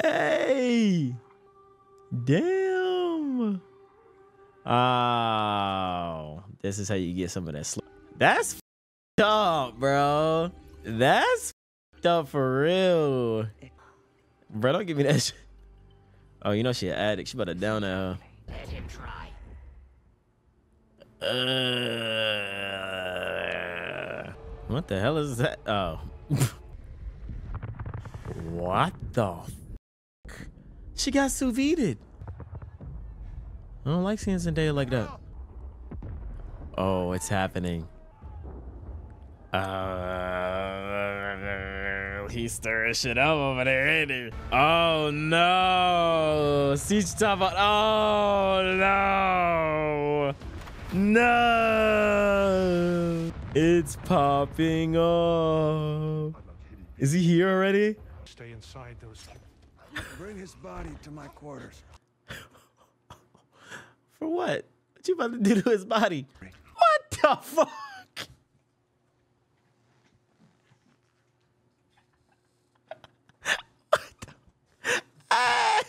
hey, damn. Oh, this is how you get some of that. Sl- That's up, bro. That's up for real. Bro, don't give me that shit. Oh, you know she an addict. She about to down at her. Let him try. Uh, what the hell is that? Oh. what the? She got sous. I don't like seeing Zendaya like that. Oh, it's happening. Uh, he's stirring shit up over there, ain't he? Oh no! See what you talking about? Oh no! No! It's popping off. Is he here already? Stay inside those. Bring his body to my quarters. For what? What you about to do to his body? The fuck? What the, Ah,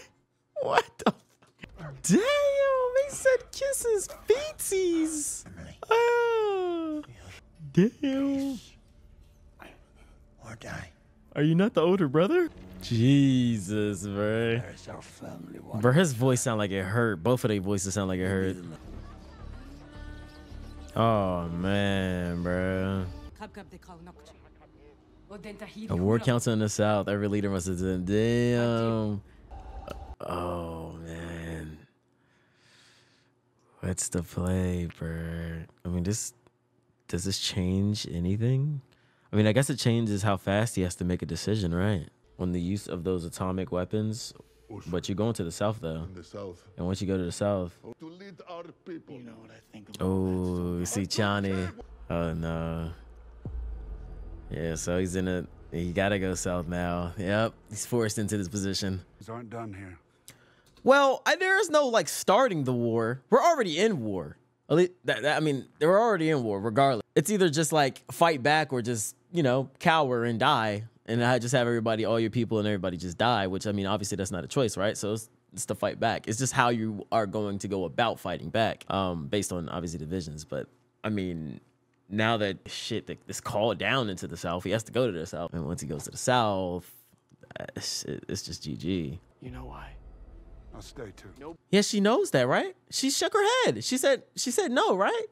what the fuck? Damn, they said kisses feetsies. Oh, damn. Or die. Are you not the older brother? Jesus, bro. There's our family one. Bro, his voice sound like it hurt. Both of their voices sound like it hurt. Oh man, bro. A war council in the south. Every leader must have done. Damn. Oh man. What's the play, bro? I mean, this does this change anything? I mean, I guess it changes how fast he has to make a decision, right? On the use of those atomic weapons. But you're going to the south though. In the south. And once you go to the south, oh, To lead our people. You know what I think about oh, you see Chani. Oh no. Yeah, so he's in a. He gotta go south now. Yep, he's forced into this position. These aren't done here. Well, I, there is no like starting the war. We're already in war. At least, that, that- I mean, they're already in war. Regardless, it's either just like fight back or just you know cower and die, and I just have everybody, all your people, and everybody just die. Which I mean, obviously that's not a choice, right? So it's, it's to fight back. It's just how you are going to go about fighting back, um, based on obviously divisions. But I mean, now that shit that is called down into the south, he has to go to the south, and once he goes to the south, it's, it's just GG. You know why? I'll stay too. Nope. Yeah, she knows that, right? She shook her head. She said, she said no, right?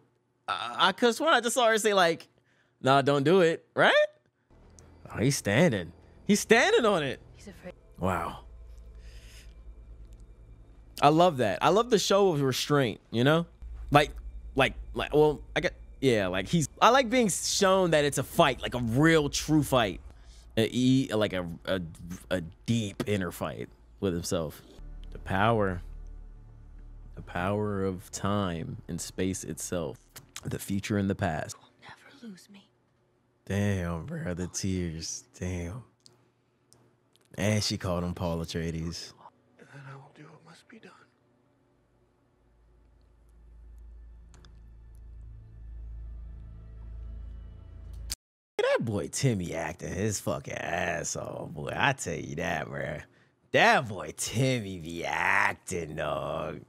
I, I could swear I just saw her say like, "Nah, don't do it," right? Oh, he's standing. He's standing on it. He's afraid. Wow. I love that. I love the show of restraint. You know, like, like, like. Well, I got, Yeah, like he's. I like being shown that it's a fight, like a real, true fight, a, like a, a a deep inner fight with himself. The power. The power of time and space itself. The future and the past. Never lose me. Damn, bro, the tears. Damn. And she called him Paul Atreides. And then I will do what must be done. That boy Timmy acting his fucking ass off, boy. I tell you that, bro. That boy Timmy be acting, dog.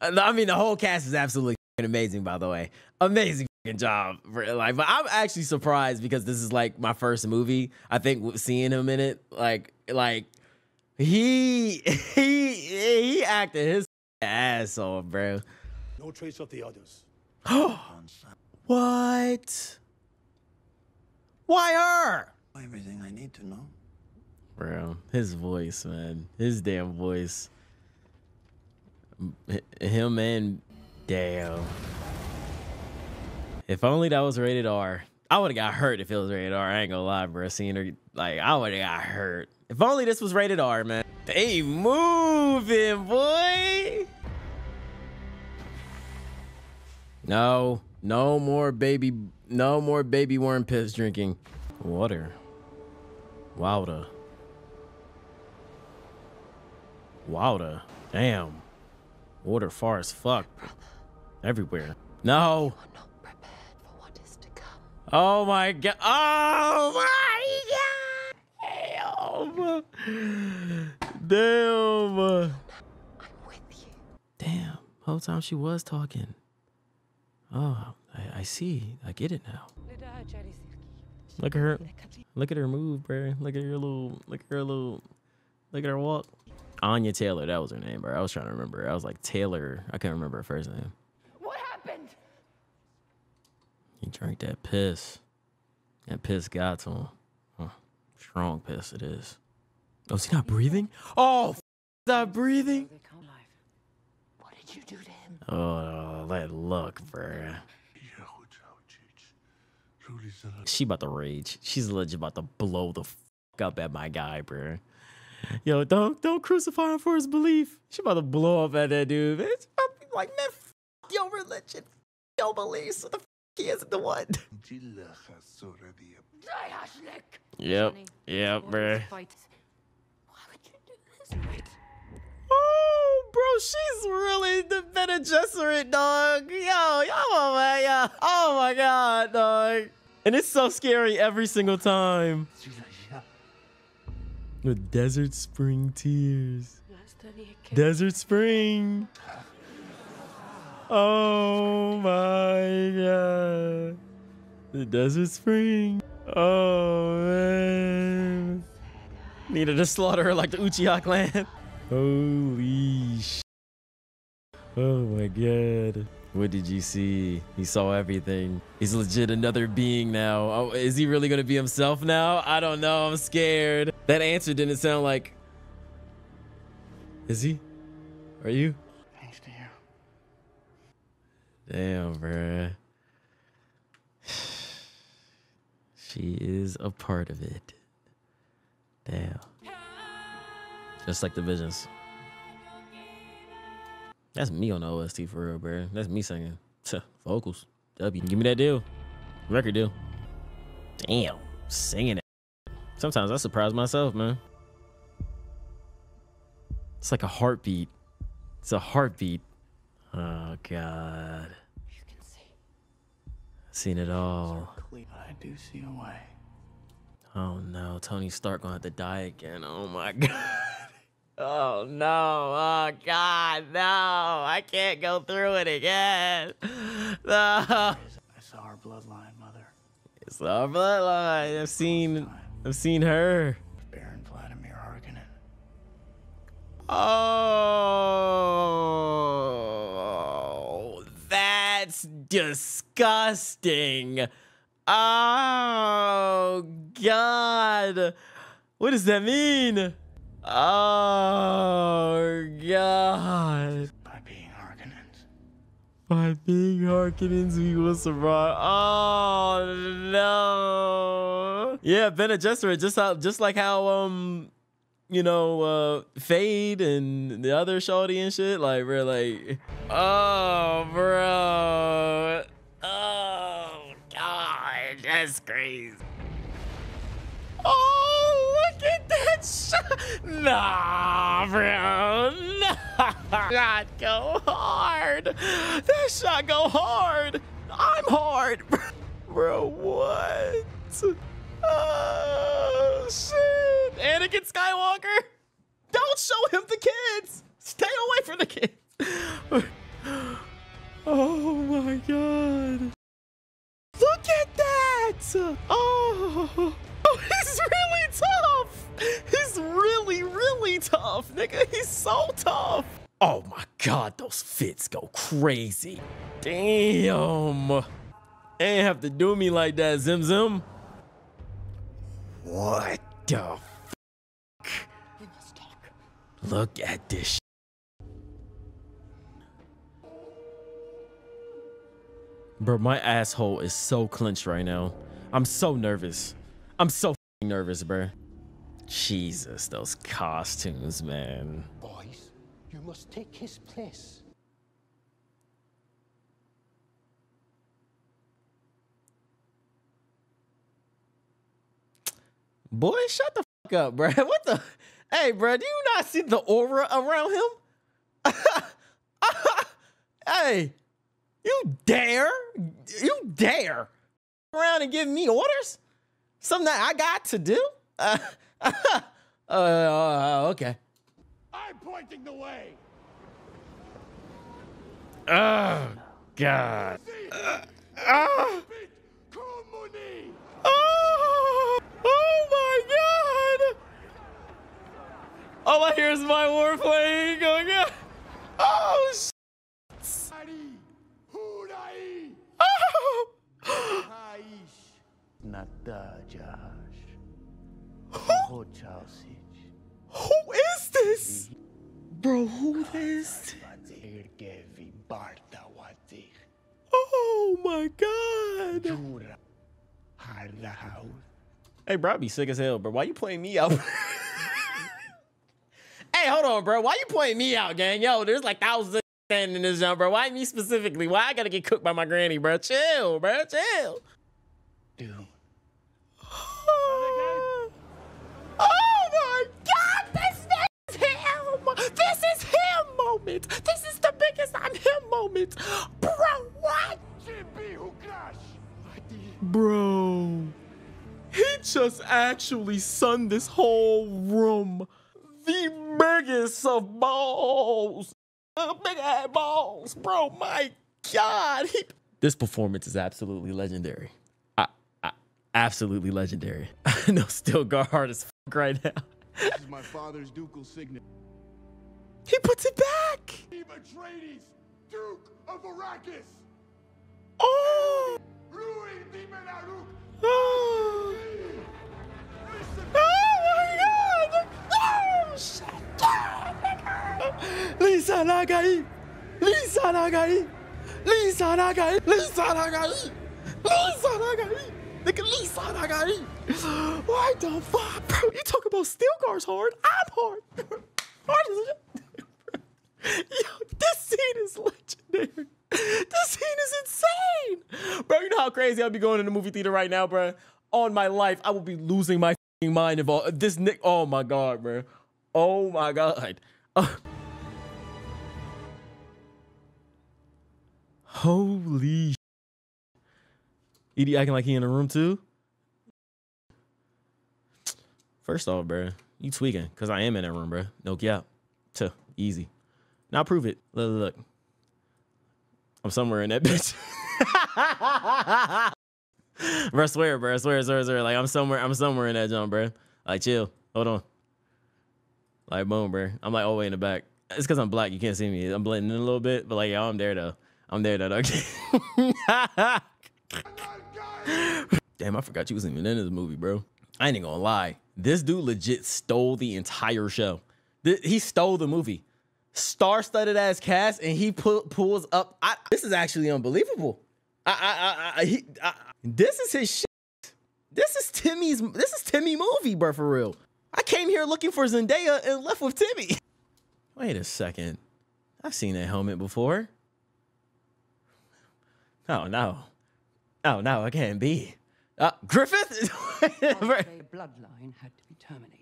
Uh, I mean, the whole cast is absolutely amazing, by the way. Amazing fucking job. For, like, but I'm actually surprised because this is like my first movie. I think seeing him in it, like, like he he he acted his ass off, bro. No trace of the others. What? Why her? Everything I need to know. Bro, his voice, man. His damn voice. M- h- Him and damn. If only that was rated R. I would have got hurt if it was rated R. I ain't gonna lie, bro. Seeing her, like, I would have got hurt. If only this was rated R, man. They moving, boy. No, no more baby, no more baby worm piss drinking. Water. Wilder. Wilder. Damn. Water far as fuck. Everywhere. No. Oh, Oh my god. Oh my god. Damn. Damn. I'm with you. Damn. Whole time she was talking. Oh, I, I see. I get it now. Look at her. Look at her move, bro. Look at her little. Look at her little. Look at her walk. Anya Taylor, that was her name, bro. I was trying to remember. I was like Taylor. I can't remember her first name. What happened? He drank that piss. That piss got to him. Huh. Strong piss it is. Oh, is he not breathing? Oh, f- not breathing. What did you do to him? Oh, that look, bruh. She about to rage. She's legit about to blow the fuck up at my guy, bruh. Yo, don't don't crucify him for his belief. She about to blow up at that dude. It's about to be like, man, f- your religion, f- your beliefs. What the he isn't the one. Yep, yep, bruh. Fight. Why would you do this? Oh, bro, she's really the Bene Gesserit, dog. Yo, yo, oh my, yeah. Oh my god, dog. And it's so scary every single time. With Desert Spring tears. Desert Spring. Oh my god. The Desert Spring. Oh man. Needed to slaughter her like the Uchiha clan. Holy sh. Oh my god. What did you see? He saw everything. He's legit another being now. Oh, is he really gonna be himself now? I don't know. I'm scared. That answer didn't sound like. Is he? Are you? Damn, bruh. She is a part of it. Damn. Just like the visions. That's me on the OST for real, bruh. That's me singing. Tuh, Vocals. W. Give me that deal. Record deal. Damn. Singing it. Sometimes I surprise myself, man. It's like a heartbeat. It's a heartbeat. Oh, God. You can see. Seen it all. Clear, but I do see a way. Oh no, Tony Stark gonna have to die again. Oh my god. Oh no. Oh god, no. I can't go through it again. No. I saw our bloodline, mother. It's our bloodline. I've seen I've seen her. Baron Vladimir Harkonnen. Oh, that's disgusting. Oh, God. What does that mean? Oh, God. By being Harkonnens. By being Harkonnens, we will survive. Oh, no. Yeah, Bene Gesserit, just how, just like how, um, you know, uh, Feyd and the other Shawty and shit. Like, we're like, oh, bro. Oh, God, that's crazy. Oh, look at that shot. Nah, bro. Nah. Shot go hard. That shot go hard. I'm hard. Bro, what? Oh, shit. Anakin Skywalker. Don't show him the kids. Stay away from the kids. Oh my god. Look at that. Oh, oh he's really tough. He's really, really tough, nigga. He's so tough. Oh my god, those fits go crazy. Damn. Ain't have to do me like that, Zim Zim. What the We must talk. Look at this. Bro, my asshole is so clenched right now. I'm so nervous. I'm so nervous, bro. Jesus, those costumes, man. Boys, you must take his place. Boy, shut the fuck up, bro. What the? Hey, bro, do you not see the aura around him? hey, you dare? You dare around and give me orders? Something that I got to do? Uh, uh, okay. I'm pointing the way. Oh, God. Uh, ah. Oh, oh my God. All I hear is my war playing going on. Oh, sh- oh. Who is this? Bro, who is Oh my god. Hey, bro, I be sick as hell, bro. Why you playing me out? hey, hold on, bro. Why you playing me out, gang? Yo, there's like thousands of standing in this jump, bro. Why me specifically? Why I gotta get cooked by my granny, bro? Chill, bro. Chill. Dude. Oh, my god, this is him! This is him moment! This is the biggest I'm him moment! Bro, what? Bro, he just actually sunned this whole room. The biggest of balls. The big ass balls, bro. My God. He... This performance is absolutely legendary. I, I, absolutely legendary. I know still got hard as fuck right now. This is my father's ducal signet. He puts it back. Atreides, Duke of Arrakis. Oh. Louis de Menaruk. Oh. Oh Lisan al Gaib! Lisa Nagai! Lisan al Gaib! Lisa Nagai! Lisan al Gaib! Nigga, Lisan al Gaib! What the fuck, bro? You talk about steel cars hard? I'm hard. hard as Yo, this scene is legendary. This scene is insane. Bro, you know how crazy I'll be going in the movie theater right now, bro? On my life, I will be losing my mind if all this Nick. Oh my god, bro. Oh my god. Uh, holy. Edie acting like he in the room too. First off, bro, you tweaking because I am in that room, bro. No cap. Tuh, easy. Now prove it. Look, look. I'm somewhere in that bitch. bro, I swear, bro. I swear, I swear, I swear. Like I'm somewhere, I'm somewhere in that jump, bro. Like chill. Hold on. Like boom, bro. I'm like all the way in the back. It's because I'm black. You can't see me. I'm blending in a little bit, but like, yo, I'm there though. I'm there though. Okay. Damn, I forgot you was even in this movie, bro. I ain't gonna lie. This dude legit stole the entire show. Th- he stole the movie. Star-studded ass cast, and he pu- pulls up. I, this is actually unbelievable. I, I, I, he, I, this is his shit. This is Timmy's. This is Timmy movie, bro. For real. I came here looking for Zendaya and left with Timmy. Wait a second. I've seen that helmet before. Oh no. Oh no, it can't be. Uh, Griffith? Bloodline had to be terminated.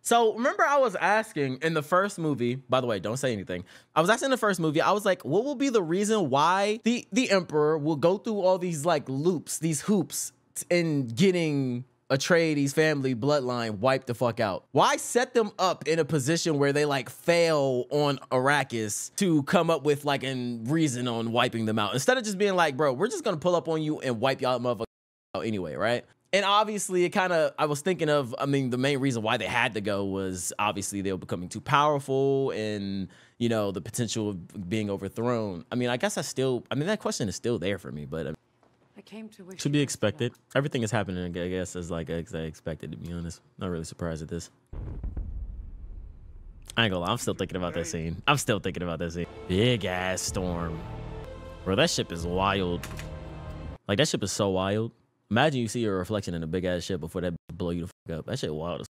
So remember, I was asking in the first movie. By the way, don't say anything. I was asking in the first movie. I was like, what will be the reason why the the emperor will go through all these like loops, these hoops, in getting Atreides family bloodline wiped the fuck out? Why set them up in a position where they like fail on Arrakis to come up with like a reason on wiping them out instead of just being like, bro, we're just gonna pull up on you and wipe y'all motherfuckers out anyway, right? And obviously, it kind of, I was thinking of, I mean, the main reason why they had to go was obviously they were becoming too powerful and, you know, the potential of being overthrown. I mean, I guess I still, I mean, that question is still there for me, but I came to to be expected. Everything is happening, I guess, as like as I expected, to be honest. Not really surprised at this. I ain't gonna lie, I'm still thinking about that scene. I'm still thinking about that scene. Big ass storm. Bro, that ship is wild. Like, that ship is so wild. Imagine you see your reflection in a big ass ship before that blow you the fuck up. That shit wild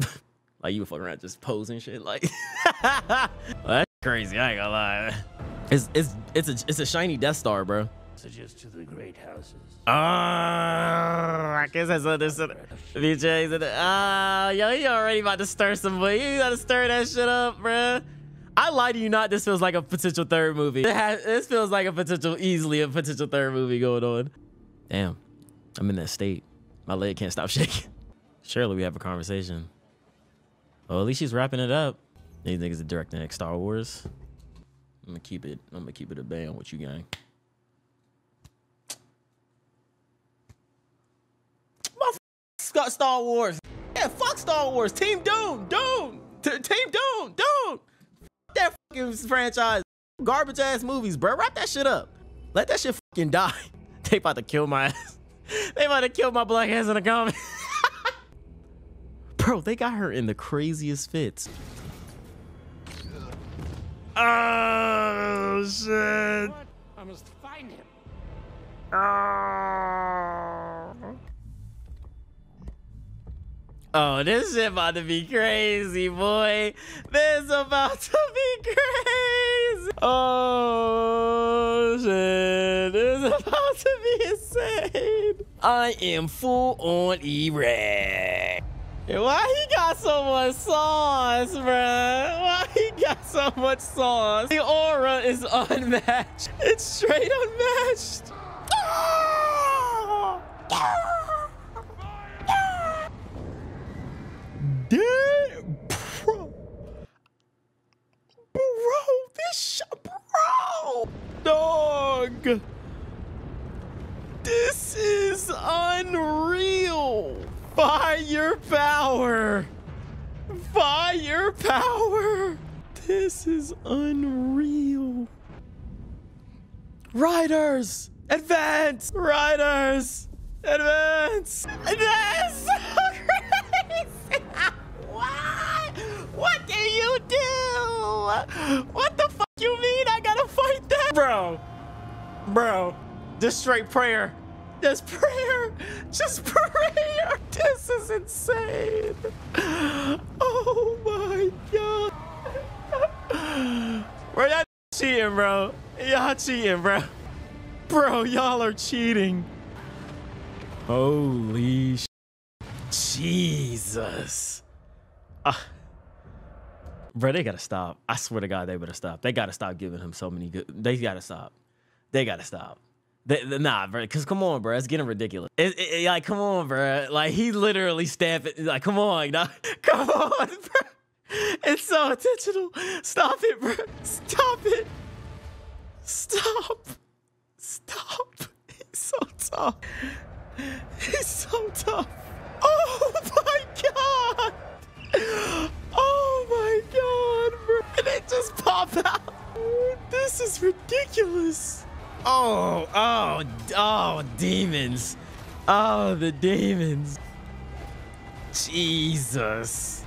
as Like, you were fucking around just posing shit. Like, well, that's crazy. I ain't gonna lie. It's, it's, it's, a, it's a shiny Death Star, bro. Messages to the great houses. Ah, I guess that's understood. VJ said, ah, yo, you already about to stir some, but you gotta stir that shit up, bruh. I lie to you not. This feels like a potential third movie. It has, this feels like a potential, easily a potential third movie going on. Damn, I'm in that state. My leg can't stop shaking. Surely we have a conversation. Well, at least she's wrapping it up. These niggas are directing next Star Wars. I'm gonna keep it. I'm gonna keep it a band with you, gang. My f- Scott Star Wars. Yeah, fuck Star Wars. Team Doom, Doom, T- Team Doom, Doom. F- that fucking franchise. Garbage ass movies, bro. Wrap that shit up. Let that shit fucking die. They about to kill my ass. They about to kill my black ass in the comments. Bro, they got her in the craziest fits. Oh shit. I must find him. Oh, Oh, this shit about to be crazy, boy. This about to be crazy. Oh shit. This is about to be insane. I am full on erect. Why he got so much sauce, bruh? Why he got so much sauce? The aura is unmatched. It's straight unmatched. Ah! Ah! Damn, bro. Bro, this bro. Dog. This is unreal. Firepower. Firepower. This is unreal. Riders, advance. Riders, advance. That's so crazy. What? What do you do? What the fuck you mean I gotta fight that? Bro, bro, just straight prayer. Just prayer. Just prayer. This is insane. Oh my god. Bro, y'all cheating, bro. Y'all cheating, bro. Bro, y'all are cheating. Holy sh- Jesus. Uh, bro, they gotta stop. I swear to God, they better stop. They gotta stop giving him so many good. They gotta stop. They gotta stop. They, nah, bro. Cause come on, bro. It's getting ridiculous. It, it- like, come on, bro. Like he literally stamping. Like, come on, dog. Come on, bro. It's so intentional. Stop it, bro. Stop it. Stop. Stop. He's so tough. He's so tough. Oh my god. Oh my god, bro. And it just popped out. This is ridiculous. Oh, oh, oh, demons. Oh, the demons. Jesus.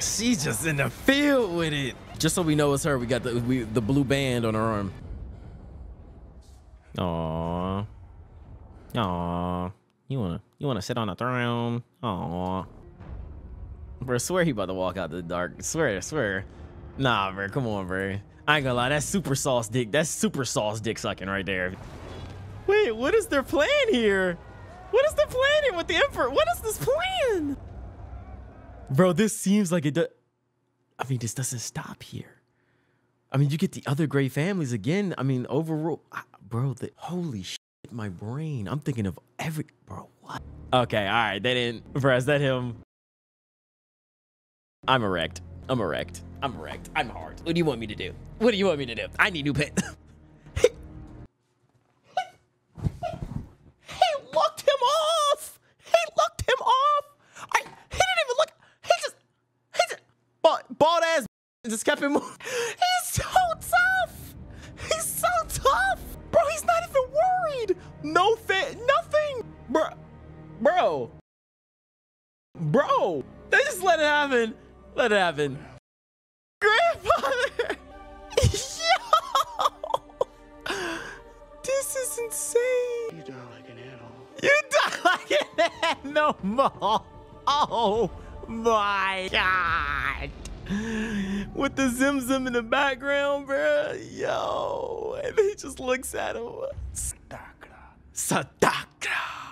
She's just in the field with it. Just so we know it's her, we got the we, the blue band on her arm. Aww. Aww. You wanna you wanna sit on a throne? Aww. Bro, swear he about to walk out the dark. Swear, swear. Nah, bro, come on, bro. I ain't gonna lie, that's super sauce dick. That's super sauce dick sucking right there. Wait, what is their plan here? What is the plan here with the Emperor? What is this plan? Bro, this seems like it does. I mean, this doesn't stop here. I mean, you get the other great families again. I mean, overall, bro, the holy shit, my brain. I'm thinking of every, bro, what? Okay, all right, they didn't, bro, is that him? I'm erect. I'm erect. I'm erect. I'm hard. What do you want me to do? What do you want me to do? I need new pants. he looked him off. He looked him off. I, he didn't even look. He just, he just, bald, bald ass just kept him. He's so tough. He's so tough. Bro, he's not even worried. No fit, nothing. Bro, bro, bro. They just let it happen. Let it happen. Grandfather! Yo! This is insane. You die like an animal. You die like an animal. Oh my god. With the Zim Zim in the background, bruh. Yo. And he just looks at him. Sadakra. Sadakra.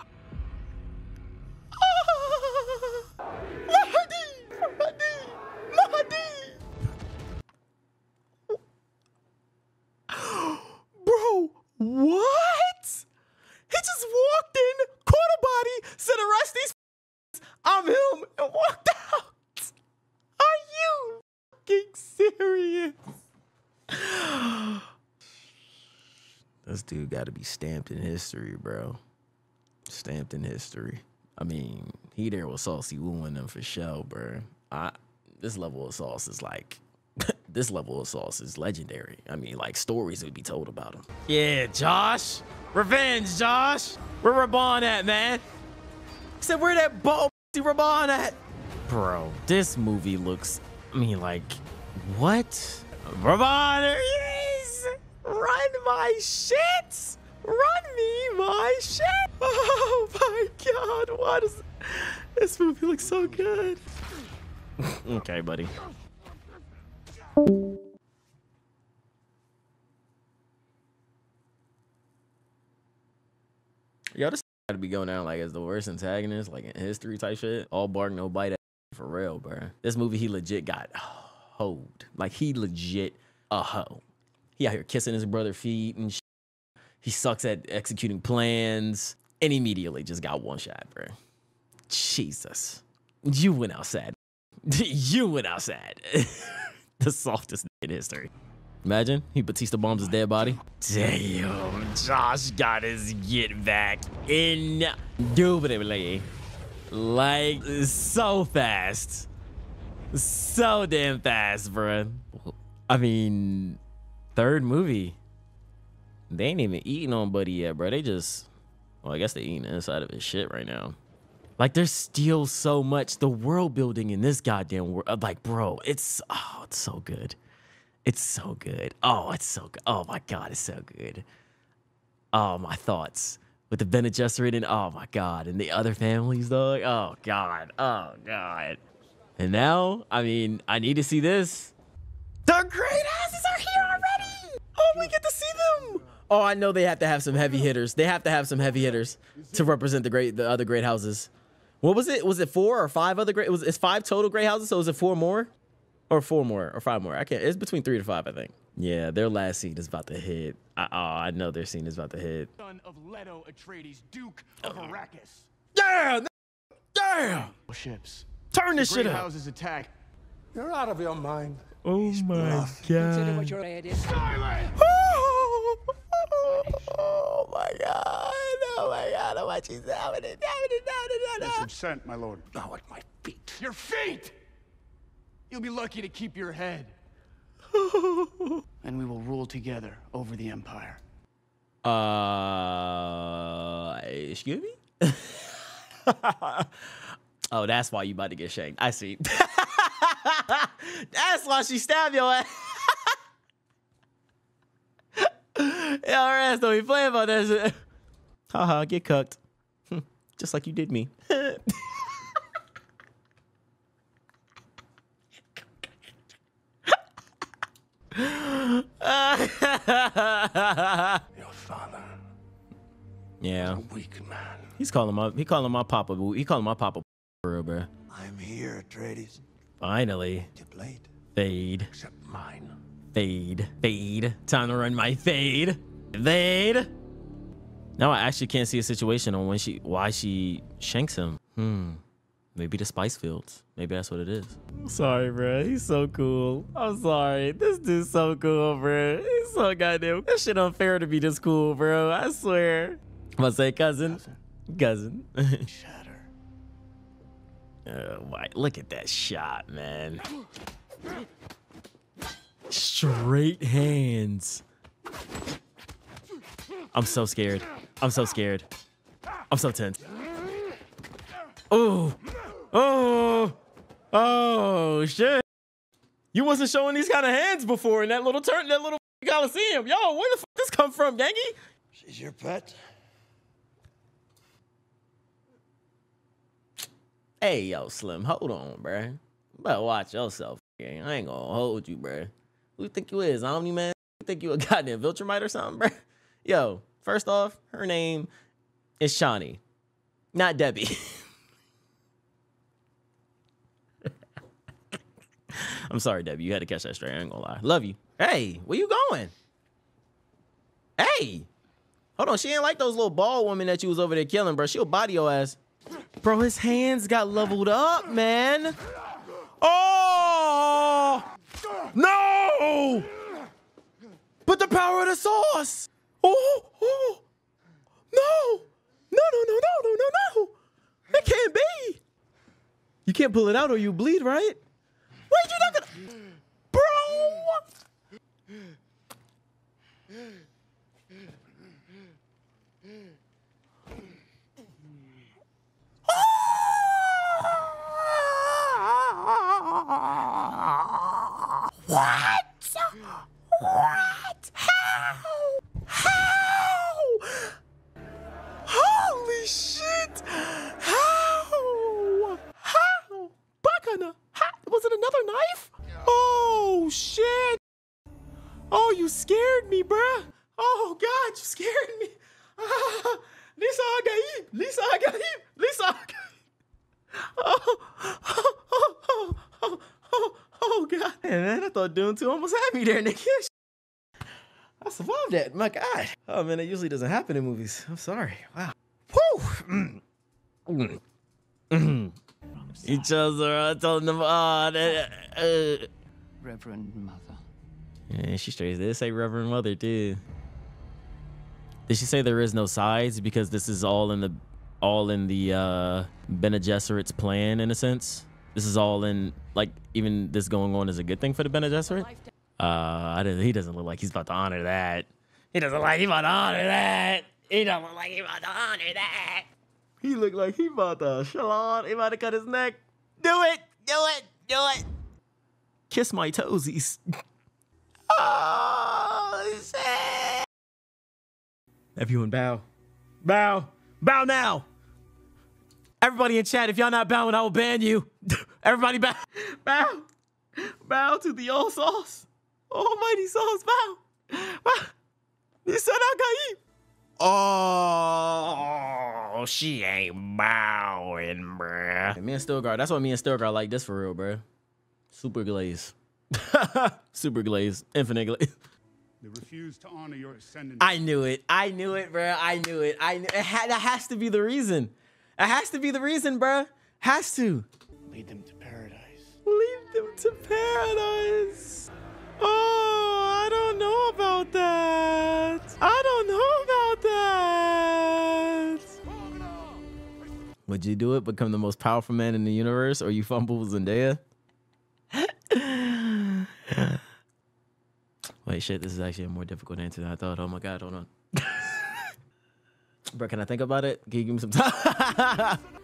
What? He just walked in, caught a body, said arrest these. I'm him, and walked out. Are you fucking serious? This dude got to be stamped in history, bro. Stamped in history. I mean, he there with Saucy wooing them for show, bro. I this level of sauce is like this level of sauce is legendary. I mean, like stories would be told about him. Yeah, Josh. Revenge, Josh. Where Rabban at, man? He said, where that ball Rabban at? Bro, this movie looks, I mean, like, what? Rabban, there he is. Run my shit. Run me my shit. Oh my God, what is, this movie looks so good. okay, buddy. Yo, this gotta be going down like as the worst antagonist, like in history type shit. All bark, no bite. For real, bro. This movie, he legit got hoed. Like he legit a hoe. He out here kissing his brother feet and shit. He sucks at executing plans and immediately just got one shot, bro. Jesus. You went outside. you went outside. The softest in history. Imagine he Batista bombs his dead body. Damn, Josh got his get back in indubitably. Like, so fast. So damn fast, bro. I mean, third movie. They ain't even eating on Buddy yet, bro. They just, well, I guess they eating inside of his shit right now. Like, there's still so much. The world building in this goddamn world, uh, like, bro, it's, oh, it's so good. It's so good. Oh, it's so good. Oh my god, it's so good. Oh, my thoughts with the Bene Gesserit and oh my god, and the other families, though. Oh god. Oh god. And now, I mean, I need to see this. The great houses are here already. Oh, we get to see them. Oh, I know they have to have some heavy hitters. They have to have some heavy hitters to represent the great, the other great houses. What was it? Was it four or five other great? It was it's five total great houses? So is it four more? or four more or five more. I can't. It's between three to five, I think. Yeah, their last scene is about to hit. I, oh, I know their scene is about to hit. Son of Leto Atreides, Duke of uh-huh. Arrakis. Yeah, yeah. Ships. Turn this shit Great up. houses attack. You're out of your mind. Oh my Consider what god. your aid is. Oh, oh my god. Oh my god. Oh my Jesus. Consent, my lord. Now at my feet. Your feet! You'll be lucky to keep your head. and we will rule together over the Empire. Uh, excuse me? oh, that's why you about to get shanked. I see. that's why she stabbed your ass. Yeah, her ass don't be playing about that shit. Haha, get cucked. Just like you did me. Your father, yeah. weak man. He's calling my he calling my papa. He calling my papa for real, bro. I'm here, Atreides. Finally. Your blade, Feyd. except mine. Fade. Fade. Time to run my fade. Fade. Now I actually can't see a situation on when she why she shanks him. Hmm. Maybe the spice fields. Maybe that's what it is. I'm sorry, bro. He's so cool. I'm sorry. This dude's so cool, bro. He's so goddamn. That shit unfair to be this cool, bro. I swear. I'm gonna say cousin. Cousin. Shatter. Oh my, look at that shot, man. Straight hands. I'm so scared. I'm so scared. I'm so tense. Oh, oh, oh, shit. You wasn't showing these kind of hands before in that little turn, that little coliseum. Yo, where the fuck this come from, gangy? She's your pet? Hey, yo, Slim, hold on, bruh. You better watch yourself, gang. I ain't gonna hold you, bruh. Who you think you is, Omni Man? You think you a goddamn Viltrumite or something, bro? Yo, first off, her name is Chani, not Debbie. I'm sorry, Debbie. You had to catch that straight. I ain't gonna lie. Love you. Hey, where you going? Hey, hold on. She ain't like those little bald women that you was over there killing, bro. She'll body your ass. Bro, his hands got leveled up, man. Oh! No! Oh! But the power of the sauce! Oh! Oh! No! No, no, no, no, no, no, no! It can't be! You can't pull it out or you bleed, right? Wait, you're not gonna... Bro! What? What? How? How? Holy shit! How? How? Bacana! How? Was it another knife? Oh shit! Oh, you scared me, bruh! Oh god, you scared me! Ah, Lisa Agaib! Lisa Agaib! Lisan al Gaib! Oh, oh, oh, oh, oh, oh, oh god. Man, I thought Dune 2 almost had me there, nigga. I survived that. My God. Oh man, that usually doesn't happen in movies. I'm sorry. Wow. Woo. Mm. Mm. Each other. I told them. Uh, that, uh. Reverend Mother. Yeah, she straight did say Reverend Mother too. Did she say there is no sides because this is all in the all in the uh Bene Gesserit's plan in a sense? This is all in like even this going on is a good thing for the Bene Gesserit? Uh he doesn't look like he's about to honor that. He doesn't like he's about to honor that. He don't look like he's about to honor that. He look like he about to shalon, he about to cut his neck. Do it! Do it! Do it! Kiss my toesies. Oh, shit. Everyone bow. Bow. Bow now. Everybody in chat, if y'all not bowing, I will ban you. Everybody bow. Bow. Bow to the all sauce. Almighty sauce, bow. Bow. You said I got you. Oh, she ain't bowing, bruh. Me and Stilgar, that's why me and Stilgar like this for real, bruh. Super glaze. Super glaze. Infinite glaze. They refuse to honor your ascendant. I knew it. I knew it, bruh. I knew it. I knew it. Ha- that has to be the reason. It has to be the reason, bruh. Has to. Lead them to paradise. Lead them to paradise. Oh, I don't know about that. I don't know about that. Would you do it? Become the most powerful man in the universe, or you fumble with Zendaya? Wait, shit. This is actually a more difficult answer than I thought. Oh my god, hold on. bro, can I think about it? Can you give me some time?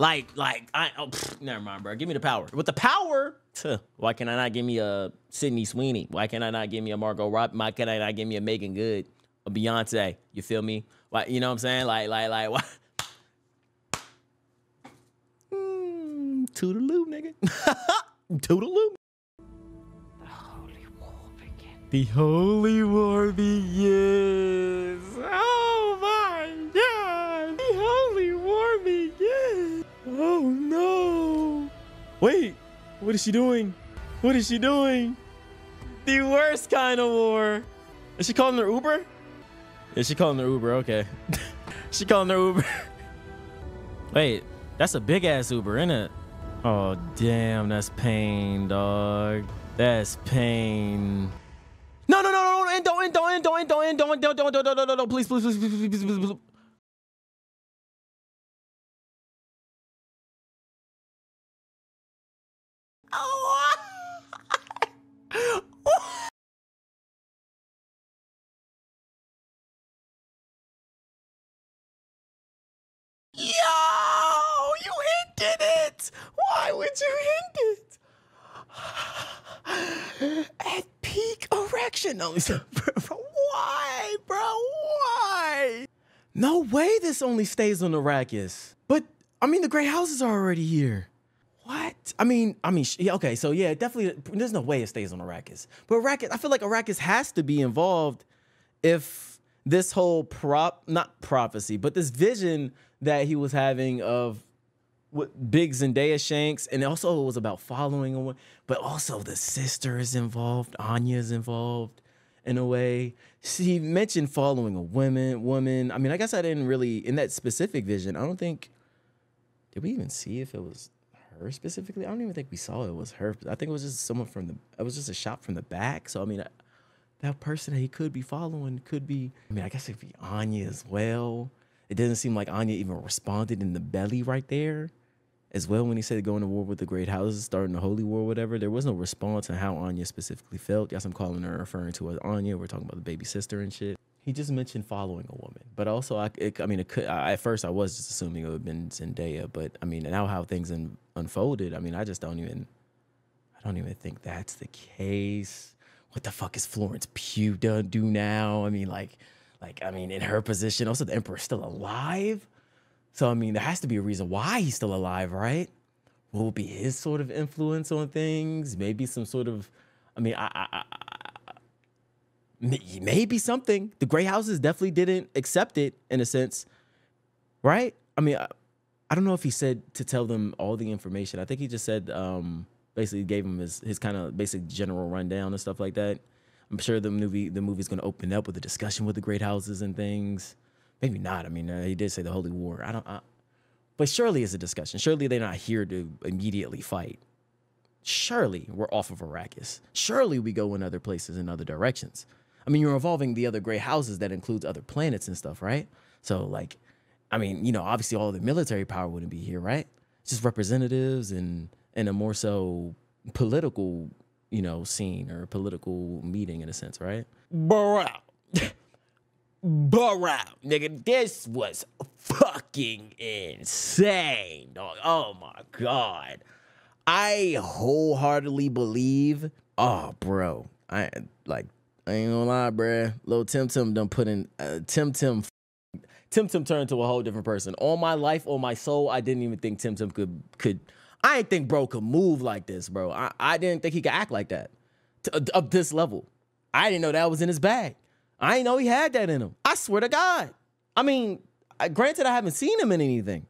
like, like, I. Oh, pfft, never mind, bro. Give me the power. With the power, tuh, why can I not give me a Sydney Sweeney? Why can I not give me a Margot Robbie? Why can I not give me a Meagan Good, a Beyonce? You feel me? Why? You know what I'm saying? Like, like, like, what? Mm, toodaloo, nigga. toodaloo. The holy war begins. Oh Wait, what is she doing? What is she doing? The worst kind of war. Is she calling her Uber? Is she calling her Uber? Okay. she calling her Uber. Wait, that's a big ass Uber, isn't it? Oh damn, that's pain, dog. That's pain. No, no, no, no, no, and don't, and don't, and don't, and don't, and don't, don't, don't, don't, don't, don't, don't, please, please, please, please, please, please, please. Oh. Yo, you hinted it. Why would you hint it? At peak erection. No, bro, why, bro? Why? No way this only stays on Arrakis. But, I mean, the Great Houses are already here. What? I mean, I mean, okay, so yeah, definitely, there's no way it stays on Arrakis. But Arrakis, I feel like Arrakis has to be involved if this whole prop, not prophecy, but this vision that he was having of what big Zendaya Shanks, and also it was about following a but also the sister is involved, Anya is involved in a way. She mentioned following a woman, woman. I mean, I guess I didn't really in that specific vision. I don't think did we even see if it was her specifically. I don't even think we saw it was her. I think it was just someone from the. It was just a shot from the back. So I mean, that person that he could be following could be. I mean, I guess it could be Anya as well. It doesn't seem like Anya even responded in the belly right there. As well when he said going to war with the great houses, starting the holy war, whatever. There was no response on how Anya specifically felt. Yes, I'm calling her referring to as Anya. We're talking about the baby sister and shit. He just mentioned following a woman, but also I, it, I mean, it could. I, at first, I was just assuming it would have been Zendaya, but I mean, now how things un, unfolded, I mean, I just don't even. I don't even think that's the case. What the fuck is Florence Pugh done do now? I mean, like, like I mean, in her position, also the emperor's still alive. So I mean, there has to be a reason why he's still alive, right? What will be his sort of influence on things? Maybe some sort of, I mean, I, I, I, maybe something. The Grey Houses definitely didn't accept it in a sense, right? I mean, I, I don't know if he said to tell them all the information. I think he just said, um, basically gave him his his kind of basic general rundown and stuff like that. I'm sure the movie the movie's gonna open up with a discussion with the great houses and things. Maybe not. I mean, uh, he did say the holy war. I don't. I, but surely it's a discussion. Surely they're not here to immediately fight. Surely we're off of Arrakis. Surely we go in other places in other directions. I mean, you're involving the other great houses that includes other planets and stuff, right? So like, I mean, you know, obviously all the military power wouldn't be here, right? It's just representatives and and a more so political, you know, scene or a political meeting in a sense, right? Bro, bro, nigga, this was fucking insane, dog. Oh my god, I wholeheartedly believe. Oh, bro, I like. I ain't gonna lie, bruh. Little Tim Tim done put in uh, Tim Tim Tim Tim turned to a whole different person. All my life, all my soul, I didn't even think Tim Tim could could. I didn't think bro could move like this, bro. I, I didn't think he could act like that to, up this level. I didn't know that was in his bag. I didn't know he had that in him. I swear to God. I mean, granted, I haven't seen him in anything.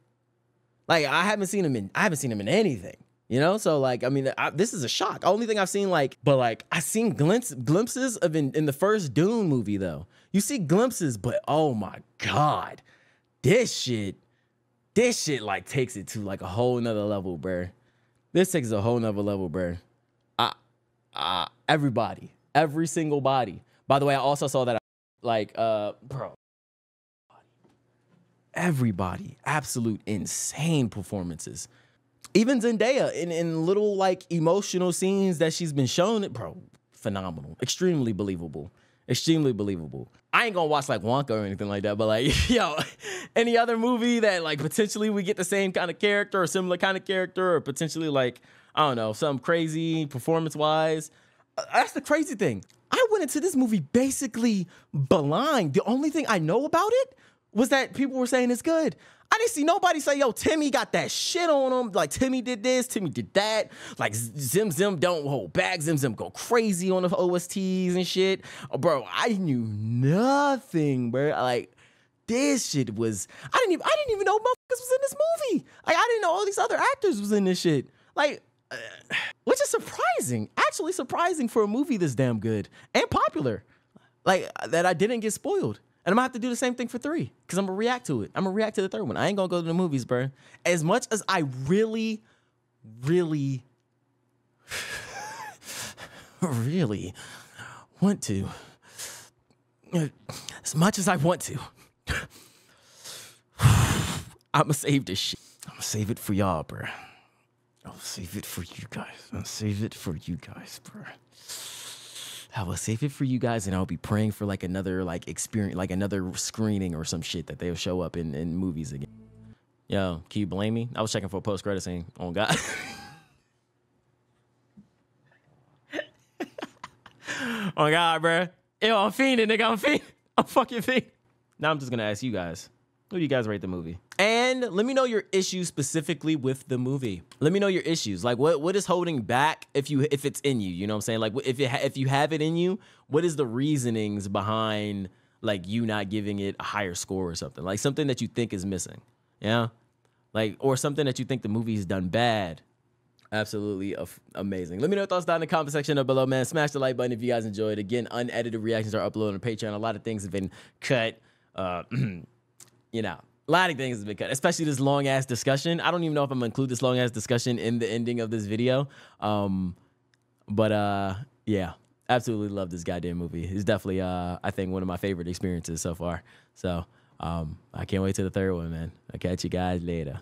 Like I haven't seen him in. I haven't seen him in anything. You know, so like, I mean, I, this is a shock. Only thing I've seen, like, but like, I seen glimpse, glimpses of in, in the first Dune movie, though. You see glimpses, but oh my god, this shit, this shit like takes it to like a whole nother level, bruh. This takes a whole nother level, bruh. I, uh, everybody, every single body. By the way, I also saw that, like, uh, bro, everybody, absolute insane performances even Zendaya in, in little like emotional scenes that she's been shown, bro, phenomenal, extremely believable, extremely believable. I ain't gonna watch like Wonka or anything like that, but like, yo, any other movie that like potentially we get the same kind of character or similar kind of character or potentially like, I don't know, something crazy performance wise. That's the crazy thing. I went into this movie basically blind. The only thing I know about it was that people were saying it's good. I didn't see nobody say, yo, Timmy got that shit on him. Like, Timmy did this, Timmy did that. Like, Zim Zim don't hold back. Zim Zim go crazy on the OSTs and shit. Oh, bro, I knew nothing, bro. Like, this shit was, I didn't even, I didn't even know motherfuckers was in this movie. Like, I didn't know all these other actors was in this shit. Like, uh, which is surprising, actually surprising for a movie this damn good and popular. Like, that I didn't get spoiled. And I'm gonna have to do the same thing for three because I'm gonna react to it. I'm gonna react to the third one. I ain't gonna go to the movies, bro. As much as I really, really, really want to, as much as I want to, I'm gonna save this shit. I'm gonna save it for y'all, bro. I'll save it for you guys. I'll save it for you guys, bro. I will save it for you guys, and I'll be praying for like another like experience, like another screening or some shit that they'll show up in in movies again. Yo, can you blame me? I was checking for a post credit scene. Oh God. oh God, bro. Yo, I'm fiending, nigga. I'm fiending. I'm fucking fiending. Now I'm just gonna ask you guys. who do you guys rate the movie? And let me know your issues specifically with the movie. Let me know your issues. Like what what is holding back if you if it's in you, you know what I'm saying? Like if ha- if you have it in you, what is the reasonings behind like you not giving it a higher score or something? Like something that you think is missing. Yeah? Like or something that you think the movie's done bad. Absolutely amazing. Let me know your thoughts down in the comment section or below, man. Smash the like button if you guys enjoyed. Again, unedited reactions are uploaded on Patreon. A lot of things have been cut. Uh, you know, a lot of things have been cut, especially this long ass discussion. I don't even know if I'm gonna include this long ass discussion in the ending of this video. Um, but uh, yeah, absolutely love this goddamn movie. It's definitely uh, I think one of my favorite experiences so far. So um, I can't wait to the third one, man. I'll catch you guys later.